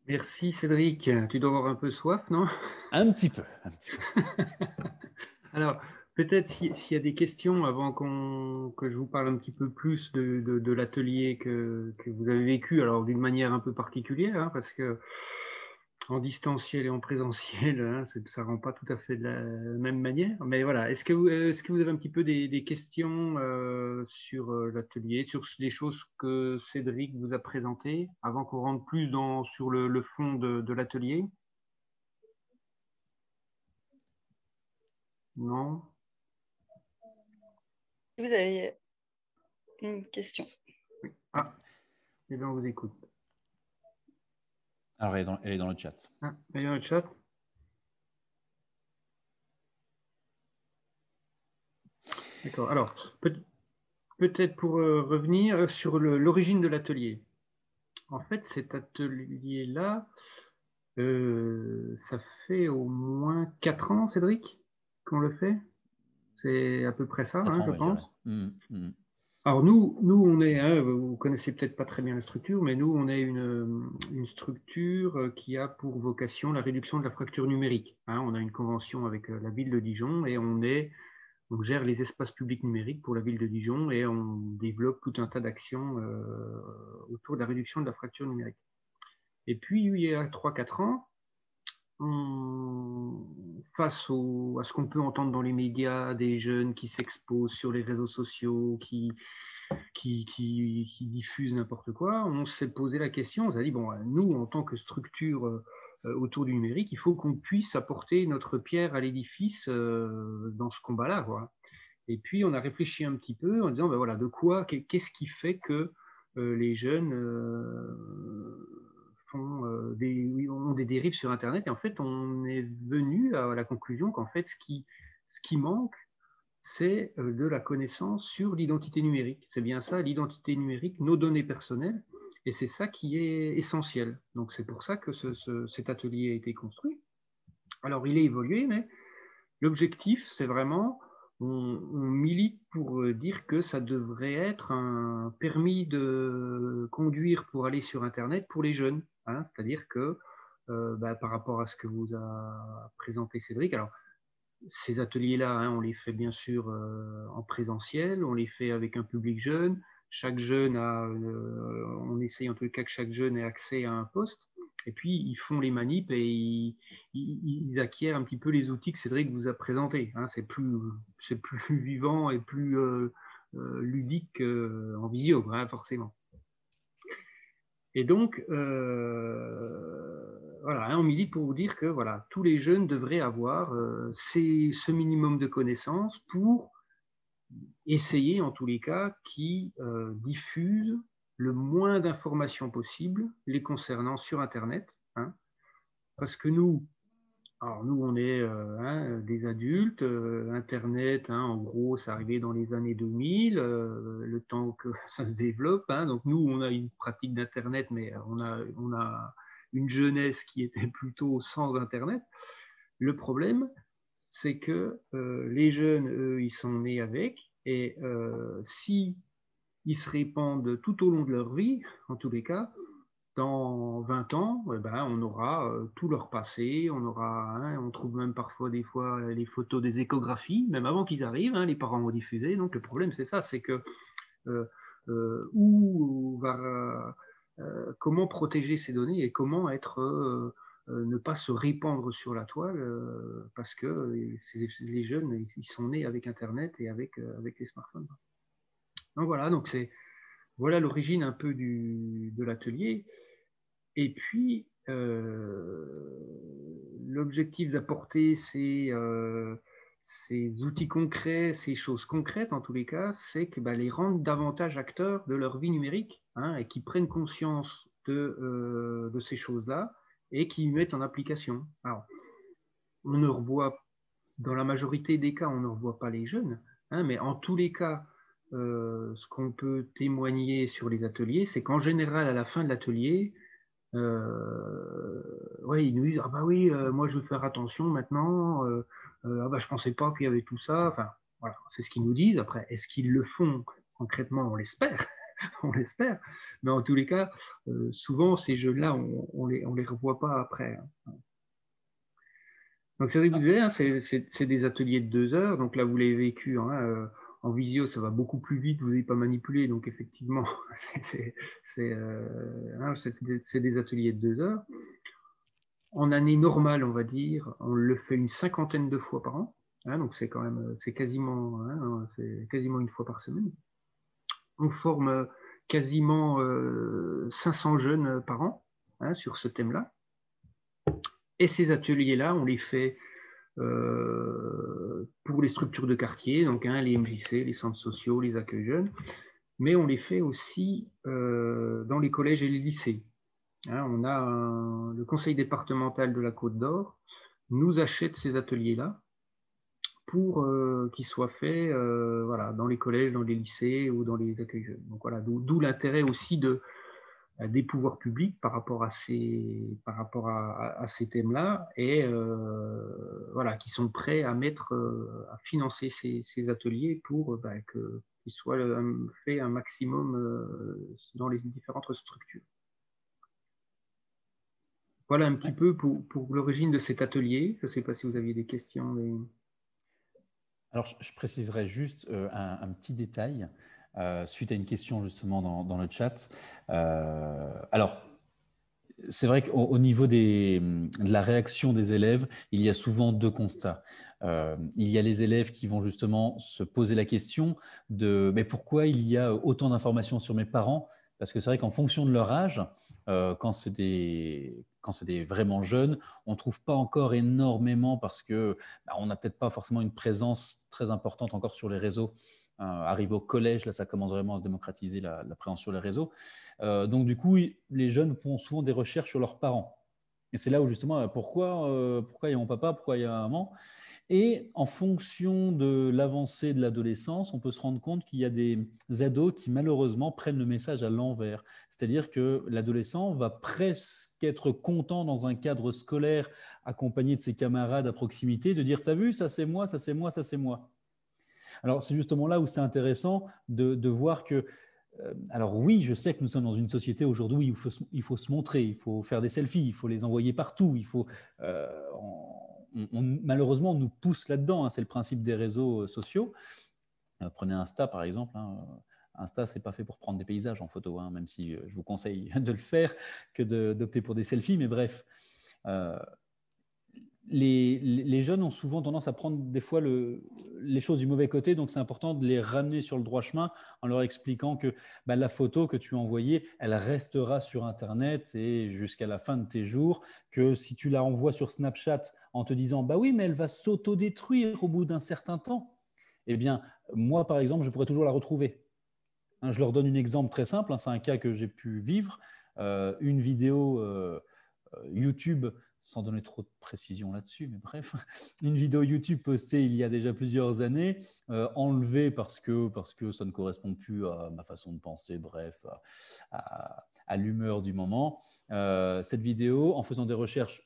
Merci Cédric. Tu dois avoir un peu soif, non? Un petit peu. Un petit peu. Alors, Peut-être s'il y a des questions avant que je vous parle un petit peu plus de, l'atelier que, vous avez vécu, alors d'une manière un peu particulière, hein, parce que en distanciel et en présentiel, hein, ça ne rend pas tout à fait de la même manière. Mais voilà, est-ce que, vous, est que vous avez un petit peu des, questions euh, sur euh, l'atelier, sur les choses que Cédric vous a présentées, avant qu'on rentre plus dans, sur le, fond de l'atelier? Non? Vous avez une question. Ah, et eh bien on vous écoute. Alors, elle est dans, le chat. Ah, elle est dans le chat. D'accord. Alors, peut-être pour euh, revenir sur l'origine de l'atelier. En fait, cet atelier-là, euh, ça fait au moins 4 ans, Cédric, qu'on le fait? C'est à peu près ça, hein, je pense. Mmh, mmh. Alors nous, nous on est, hein, vous connaissez peut-être pas très bien la structure, mais nous on est une, structure euh, qui a pour vocation la réduction de la fracture numérique. Hein. on a une convention avec euh, la ville de Dijon et on est, on gère les espaces publics numériques pour la ville de Dijon et on développe tout un tas d'actions euh, autour de la réduction de la fracture numérique. Et puis il y a 3-4 ans, face à ce qu'on peut entendre dans les médias, des jeunes qui s'exposent sur les réseaux sociaux, qui, diffusent n'importe quoi, on s'est posé la question, on s'est dit, bon, nous, en tant que structure euh, autour du numérique, il faut qu'on puisse apporter notre pierre à l'édifice euh, dans ce combat-là. Et puis, on a réfléchi un petit peu en disant, ben voilà, de quoi, qu'est-ce qui fait que euh, les jeunes euh, des, dérives sur Internet. Et en fait, on est venu à la conclusion qu'en fait, ce qui, ce qui manque, c'est euh, de la connaissance sur l'identité numérique. C'est bien ça, l'identité numérique, nos données personnelles. Et c'est ça qui est essentiel. Donc c'est pour ça que cet atelier a été construit. Alors il est évolué, mais l'objectif, c'est vraiment, on, milite pour euh, dire que ça devrait être un permis de conduire pour aller sur Internet pour les jeunes. Hein, c'est-à-dire que bah, par rapport à ce que vous a présenté Cédric, alors ces ateliers-là, hein, on les fait bien sûr euh, en présentiel, on les fait avec un public jeune. Chaque jeune a, euh, on essaye en tout cas que chaque jeune ait accès à un poste. Et puis, ils font les manips et ils, acquièrent un petit peu les outils que Cédric vous a présentés. Hein. c'est plus, plus vivant et plus ludique en visio, forcément. Et donc, euh, voilà, hein, on milite pour vous dire que voilà, tous les jeunes devraient avoir euh, ce minimum de connaissances pour essayer, en tous les cas, qui euh, diffusent le moins d'informations possible les concernant sur Internet. Hein. parce que nous, alors nous, on est euh, hein, des adultes. Euh, Internet, en gros, c'est arrivé dans les années 2000, euh, le temps que ça se développe. Donc nous, on a une pratique d'Internet, mais on a une jeunesse qui était plutôt sans Internet. Le problème, c'est que les jeunes, eux, ils sont nés avec, et si ils se répandent tout au long de leur vie, en tous les cas, dans 20 ans, eh ben, on aura euh, tout leur passé, on aura, hein, on trouve même parfois des fois les photos des échographies, même avant qu'ils arrivent, hein, les parents vont diffuser. Donc le problème c'est ça, c'est que euh, euh, où va, comment protéger ces données et comment être, ne pas se répandre sur la toile, parce que les jeunes ils sont nés avec Internet et avec les smartphones. Donc voilà, donc c'est voilà l'origine un peu de l'atelier. Et puis, euh, l'objectif d'apporter euh, ces, outils concrets, ces choses concrètes en tous les cas, c'est que bah, les rendre davantage acteurs de leur vie numérique hein, et qui prennent conscience de, euh, ces choses-là et qui mettent en application. Alors, on ne revoit, dans la majorité des cas, on ne revoit pas les jeunes, hein, mais en tous les cas, ce qu'on peut témoigner sur les ateliers, c'est qu'en général, à la fin de l'atelier, euh, ils nous disent Ah bah oui, euh, moi je veux faire attention maintenant, euh, ah bah je pensais pas qu'il y avait tout ça. Enfin, voilà, c'est ce qu'ils nous disent. Après, est-ce qu'ils le font concrètement? On l'espère. on l'espère. Mais en tous les cas, souvent, ces jeux-là, on ne les, on les revoit pas après. Hein. Donc, c'est ce que vous hein, c'est des ateliers de deux heures. Donc là, vous l'avez vécu. Hein, en visio, ça va beaucoup plus vite, vous n'avez pas manipulé, donc effectivement, euh, hein, c'est des ateliers de deux heures. En année normale, on va dire, on le fait une cinquantaine de fois par an, hein, donc c'est quand même, c'est hein, quasiment une fois par semaine. On forme quasiment 500 euh, jeunes par an sur ce thème-là. Et ces ateliers-là, on les fait euh, pour les structures de quartier, donc hein, les MJC, les centres sociaux, les accueils jeunes, mais on les fait aussi euh, dans les collèges et les lycées. Hein, on a le conseil départemental de la Côte d'Or nous achète ces ateliers-là pour euh, qu'ils soient faits voilà, dans les collèges, dans les lycées ou dans les accueils jeunes. Donc voilà, d'où l'intérêt aussi de, des pouvoirs publics par rapport à ces, par rapport à, ces thèmes-là et euh, voilà, qui sont prêts à mettre, euh, à financer ces, ateliers pour bah, qu'ils soient faits un maximum euh, dans les différentes structures. Voilà un petit peu pour, pour l'origine de cet atelier. Je ne sais pas si vous aviez des questions. Alors, je préciserai juste un, petit détail. Euh, suite à une question justement dans, le chat. Euh, alors, c'est vrai qu'au niveau des, de la réaction des élèves, il y a souvent deux constats. Euh, il y a les élèves qui vont justement se poser la question de mais pourquoi il y a autant d'informations sur mes parents? Parce que c'est vrai qu'en fonction de leur âge, quand c'est des quand c'est des vraiment jeunes, on ne trouve pas encore énormément parce que bah, on n'a peut-être pas forcément une présence très importante encore sur les réseaux euh, arrive au collège, là, ça commence vraiment à se démocratiser la, présence sur les réseaux. Euh, donc, du coup, les jeunes font souvent des recherches sur leurs parents. Et c'est là où justement, euh, pourquoi, pourquoi il y a mon papa, pourquoi il y a maman Et en fonction de l'avancée de l'adolescence, on peut se rendre compte qu'il y a des ados qui malheureusement prennent le message à l'envers. C'est-à-dire que l'adolescent va presque être content dans un cadre scolaire, accompagné de ses camarades à proximité, de dire, t'as vu, ça c'est moi, ça c'est moi, ça c'est moi. Alors, c'est justement là où c'est intéressant de, voir que, euh, alors oui, je sais que nous sommes dans une société aujourd'hui où il faut, se montrer, il faut faire des selfies, il faut les envoyer partout, il faut, euh, malheureusement, on nous pousse là-dedans, hein, c'est le principe des réseaux euh, sociaux. prenez Insta, par exemple. Hein, Insta, c'est pas fait pour prendre des paysages en photo, hein, même si je vous conseille de le faire que d'opter pour des selfies, mais bref les, jeunes ont souvent tendance à prendre des fois le, les choses du mauvais côté, donc c'est important de les ramener sur le droit chemin en leur expliquant que bah, la photo que tu as envoyée, elle restera sur Internet et jusqu'à la fin de tes jours, que si tu la envoies sur Snapchat en te disant, bah oui, mais elle va s'autodétruire au bout d'un certain temps, eh bien, moi, par exemple, je pourrais toujours la retrouver. Hein, je leur donne un exemple très simple, hein, c'est un cas que j'ai pu vivre. Euh, une vidéo euh, euh, YouTube sans donner trop de précision là-dessus, mais bref, une vidéo YouTube postée il y a déjà plusieurs années, euh, enlevée parce que, parce que ça ne correspond plus à ma façon de penser, bref, à, l'humeur du moment. Euh, cette vidéo, en faisant des recherches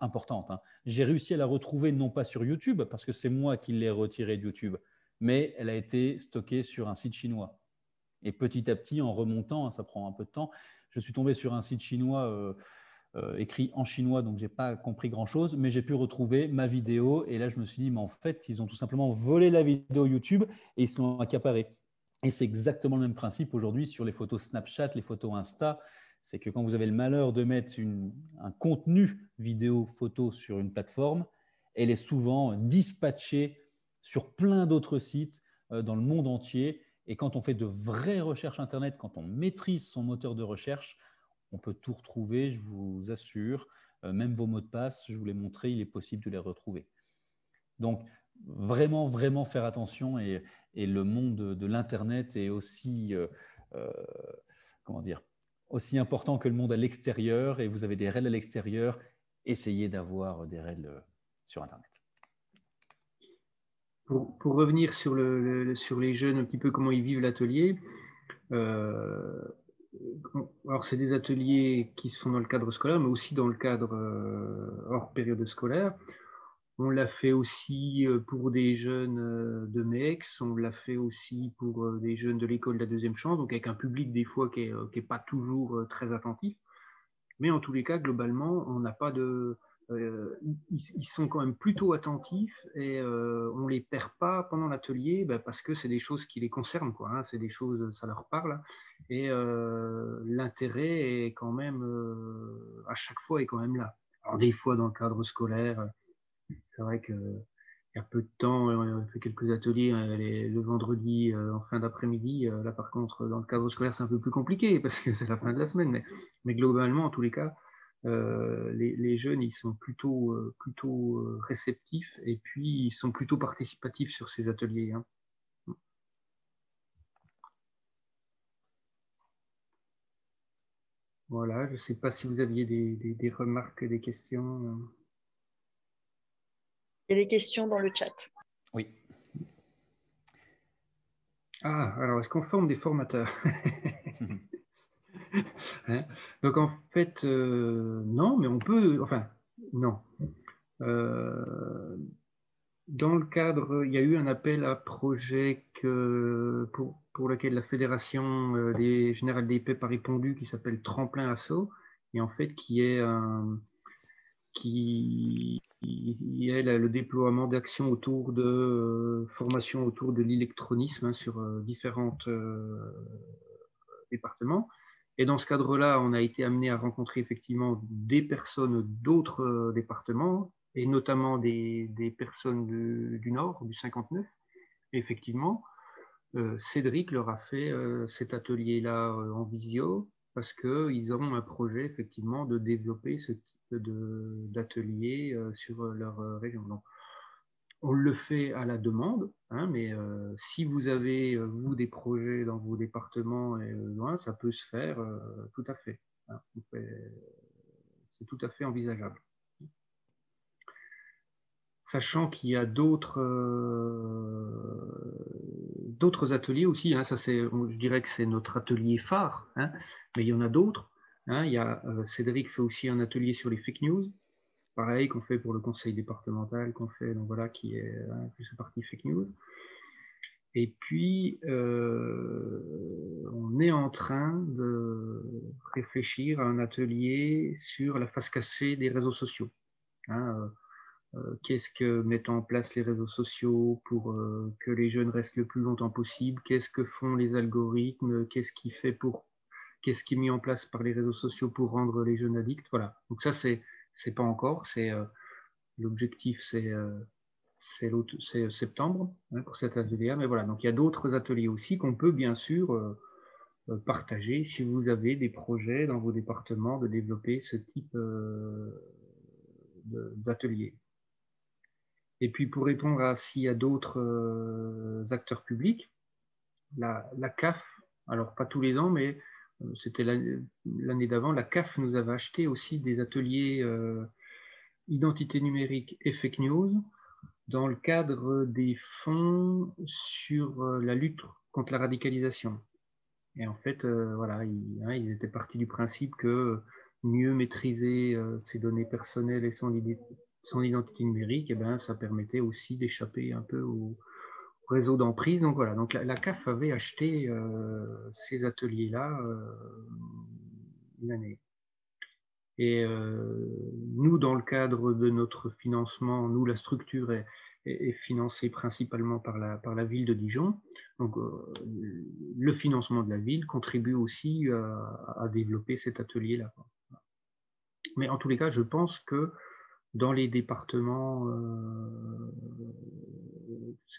importantes, hein, j'ai réussi à la retrouver non pas sur YouTube, parce que c'est moi qui l'ai retirée de YouTube, mais elle a été stockée sur un site chinois. Et petit à petit, en remontant, hein, ça prend un peu de temps, je suis tombé sur un site chinois. Euh, euh, écrit en chinois, donc je n'ai pas compris grand-chose, mais j'ai pu retrouver ma vidéo. Et là, je me suis dit, mais en fait, ils ont tout simplement volé la vidéo YouTube et ils se l'ont accaparée. Et c'est exactement le même principe aujourd'hui sur les photos Snapchat, les photos Insta. C'est que quand vous avez le malheur de mettre un contenu vidéo, photo sur une plateforme, elle est souvent dispatchée sur plein d'autres sites euh, dans le monde entier. Et quand on fait de vraies recherches Internet, quand on maîtrise son moteur de recherche, on peut tout retrouver, je vous assure. Euh, même vos mots de passe, je vous l'ai montré, il est possible de les retrouver. Donc, vraiment, vraiment faire attention et, le monde de, l'Internet est aussi, euh, euh, comment dire, aussi important que le monde à l'extérieur et vous avez des règles à l'extérieur, essayez d'avoir des règles sur Internet. Pour, revenir sur les jeunes, un petit peu comment ils vivent l'atelier, alors c'est des ateliers qui se font dans le cadre scolaire, mais aussi dans le cadre euh, hors période scolaire. On l'a fait aussi euh, pour des jeunes euh, de MEX, on l'a fait aussi pour des jeunes de l'école de la deuxième chance, donc avec un public des fois qui n'est pas toujours très attentif. Mais en tous les cas, globalement, on n'a pas de, euh, ils, sont quand même plutôt attentifs et euh, on ne les perd pas pendant l'atelier bah, parce que c'est des choses qui les concernent, quoi, hein, c'est des choses, ça leur parle. Et euh, l'intérêt est quand même, à chaque fois, est quand même là. Des fois, dans le cadre scolaire, c'est vrai que il y a peu de temps, on a fait quelques ateliers le vendredi en fin d'après-midi. Là, par contre, dans le cadre scolaire, c'est un peu plus compliqué parce que c'est la fin de la semaine. Mais globalement, en tous les cas, euh, les, jeunes, ils sont plutôt, euh, plutôt euh, réceptifs et puis ils sont plutôt participatifs sur ces ateliers. Hein. Voilà, je ne sais pas si vous aviez des, remarques, des questions. Il y a des questions dans le chat. Oui. Ah, alors est-ce qu'on forme des formateurs? Donc en fait, euh, non, mais on peut, enfin, non. Euh, dans le cadre, il y a eu un appel à projet pour, pour, lequel la Fédération euh, des Générales d'épée a répondu qui s'appelle Tremplin Assaut, et en fait qui est un, qui est le déploiement d'actions autour de formation autour de l'électronisme hein, sur différents départements. Et dans ce cadre-là, on a été amené à rencontrer effectivement des personnes d'autres euh, départements, et notamment des, personnes du, Nord, du 59. Et effectivement, euh, Cédric leur a fait euh, cet atelier-là en visio, parce qu'ils ont un projet effectivement de développer ce type d'atelier sur leur région on le fait à la demande, hein, mais euh, si vous avez, euh, vous, des projets dans vos départements, et, euh, ça peut se faire tout à fait. Hein. C'est tout à fait envisageable. Sachant qu'il y a d'autres ateliers aussi, hein, ça je dirais que c'est notre atelier phare, mais il y en a d'autres. Cédric fait aussi un atelier sur les fake news, pareil qu'on fait pour le conseil départemental, qu'on fait, donc voilà, qui est hein, plus partie fake news. Et puis, euh, on est en train de réfléchir à un atelier sur la face cachée des réseaux sociaux. Hein, euh, euh, qu'est-ce que mettent en place les réseaux sociaux pour que les jeunes restent le plus longtemps possible Qu'est-ce que font les algorithmes Qu'est-ce qui fait pour Qu'est-ce qui est mis en place par les réseaux sociaux pour rendre les jeunes addicts Voilà. Donc ça, c'est c'est pas encore. C'est, euh, l'objectif, c'est c'est septembre hein, pour cet atelier. Mais voilà, donc il y a d'autres ateliers aussi qu'on peut bien sûr euh, euh, partager si vous avez des projets dans vos départements de développer ce type euh, d'atelier. Et puis pour répondre à s'il y a d'autres acteurs publics, la, CAF, alors pas tous les ans, mais c'était l'année d'avant, la CAF nous avait acheté aussi des ateliers identité numérique et fake news dans le cadre des fonds sur euh, la lutte contre la radicalisation. Et en fait, euh, voilà, ils, hein, ils, étaient partis du principe que mieux maîtriser euh, ses données personnelles et son, identité numérique, eh ben, ça permettait aussi d'échapper un peu au, réseau d'emprise. Donc voilà, donc la, CAF avait acheté ces ateliers-là une année. Et nous, dans le cadre de notre financement, nous, la structure est, est, financé principalement par la, par la ville de Dijon. Donc, euh, le financement de la ville contribue aussi euh, à, développer cet atelier-là. Mais en tous les cas, je pense que dans les départements, euh,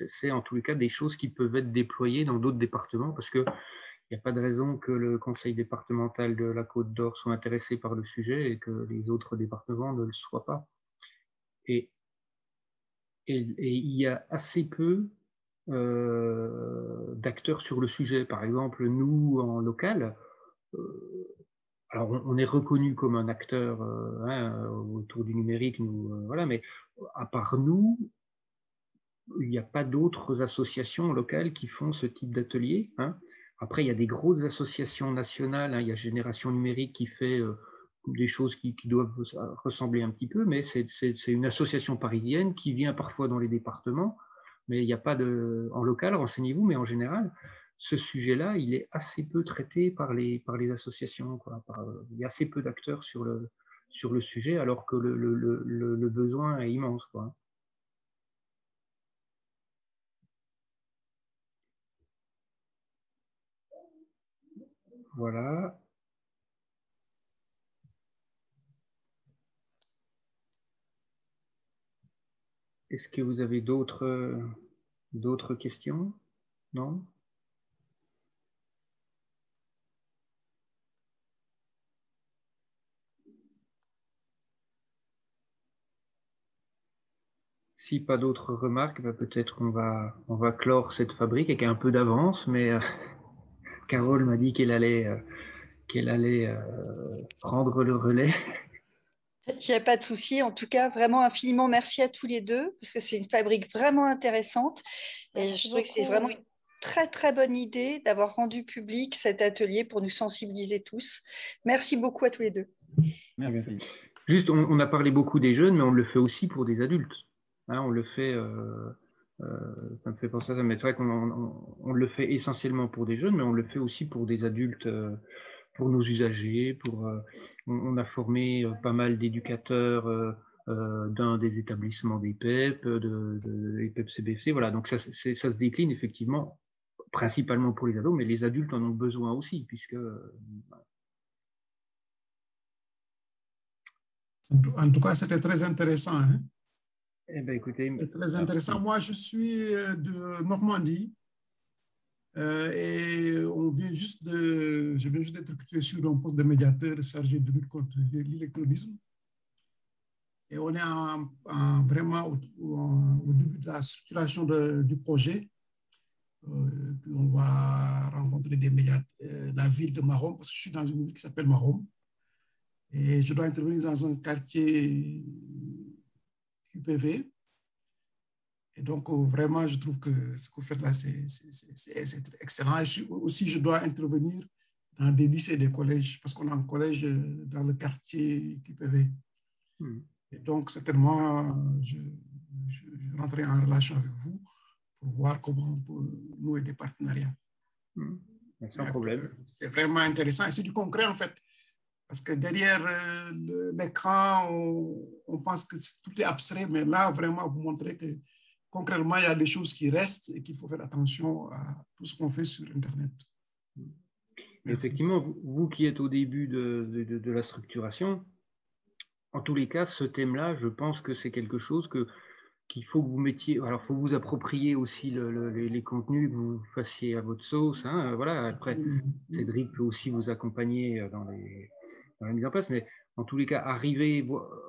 c'est en tous les cas des choses qui peuvent être déployées dans d'autres départements parce qu'il n'y a pas de raison que le conseil départemental de la Côte d'Or soit intéressé par le sujet et que les autres départements ne le soient pas. Et et, il y a assez peu euh, d'acteurs sur le sujet. Par exemple, nous, en local, euh, alors on, est reconnu comme un acteur euh, hein, autour du numérique, nous, voilà, mais à part nous, il n'y a pas d'autres associations locales qui font ce type d'atelier. Hein. Après, il y a des grosses associations nationales. Hein. il y a Génération Numérique qui fait des choses qui, doivent ressembler un petit peu, mais c'est une association parisienne qui vient parfois dans les départements, mais il n'y a pas de... En local, renseignez-vous, mais en général, ce sujet-là, il est assez peu traité par les, par les associations. Il y a assez peu d'acteurs sur le, sur le sujet, alors que le, le, le, besoin est immense. Voilà. Est-ce que vous avez d'autres questions? Non? Si pas d'autres remarques, bah, peut-être on va, on va clore cette fabrique avec un peu d'avance, mais euh, Carole m'a dit qu'elle allait, euh, qu'elle allait euh, prendre le relais. Il n'y a pas de souci. En tout cas, vraiment infiniment merci à tous les deux, parce que c'est une fabrique vraiment intéressante. Et je trouve que c'est vraiment une très, très bonne idée d'avoir rendu public cet atelier pour nous sensibiliser tous. Merci beaucoup à tous les deux. Merci. Juste, on, a parlé beaucoup des jeunes, mais on le fait aussi pour des adultes. Hein, on le fait, euh, euh, c'est vrai qu'on on, le fait essentiellement pour des jeunes, mais on le fait aussi pour des adultes. Euh, pour nos usagers. On, a formé pas mal d'éducateurs d'un des établissements des PEP, de, de CBFC. Voilà, donc ça, ça se décline effectivement principalement pour les ados, mais les adultes en ont besoin aussi, puisque. En tout cas, c'était très intéressant. Hein. Eh ben, écoutez, très intéressant. Moi, je suis de Normandie. Euh, et on vient juste de, je viens juste d'être recruté sur un poste de médiateur chargé de lutte contre l'électronisme. Et on est en, vraiment au, début de la structuration du projet. Euh, puis on va rencontrer des médiateurs, euh, la ville de Marom, parce que je suis dans une ville qui s'appelle Marom. Et je dois intervenir dans un quartier QPV. Et donc, euh, vraiment, je trouve que ce que vous faites là, c'est excellent. Et aussi, je dois intervenir dans des lycées et des collèges, parce qu'on a un collège euh, dans le quartier QPV. Hmm. Et donc, certainement, je, je, rentrerai en relation avec vous pour voir comment on peut nouer des partenariats. Hmm. Sans problème. C'est vraiment intéressant. Et c'est du concret, en fait. Parce que derrière euh, l'écran, on, on, pense que tout est abstrait, mais là, vraiment, vous montrez que concrètement, il y a des choses qui restent et qu'il faut faire attention à tout ce qu'on fait sur Internet. Effectivement, vous, qui êtes au début de, de, la structuration, en tous les cas, ce thème-là, je pense que c'est quelque chose que qu'il faut que vous mettiez. Alors, faut vous approprier aussi les, contenus, que vous fassiez à votre sauce. Hein, voilà. Après, Cédric peut aussi vous accompagner dans, les, la mise en place, mais en tous les cas, arriver,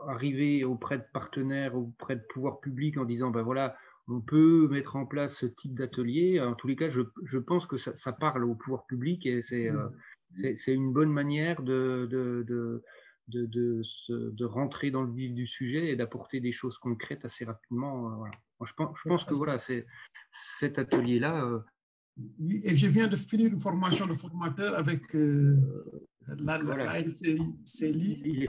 arriver auprès de partenaires, auprès de pouvoirs publics en disant, ben voilà, on peut mettre en place ce type d'atelier. En tous les cas, je, je pense que ça, ça, parle au pouvoir public et c'est euh, c'est une bonne manière de, de, de de, de, de, rentrer dans le vif du sujet et d'apporter des choses concrètes assez rapidement. Euh, voilà. je pense, je pense que voilà, c'est cet atelier-là. Euh, oui, et je viens de finir une formation de formateur avec euh, la, voilà. NCLI.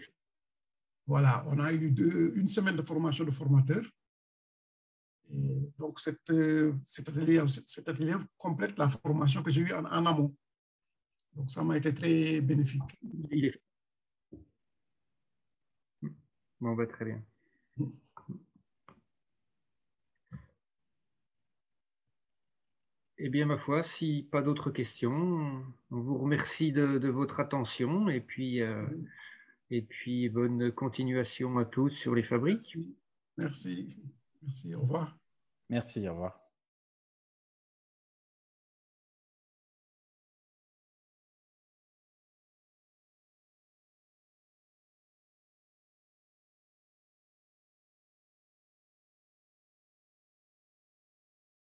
Voilà, on a eu deux, une semaine de formation de formateur. Et donc, cet, cet, atelier, cet atelier complète la formation que j'ai eue en, en amont. Donc, ça m'a été très bénéfique. Bon, bah, très bien. Eh bien, ma foi, si pas d'autres questions, on vous remercie de, votre attention et puis, euh, et puis bonne continuation à tous sur les fabriques. Merci. Merci. Merci. Au revoir. Merci. Au revoir.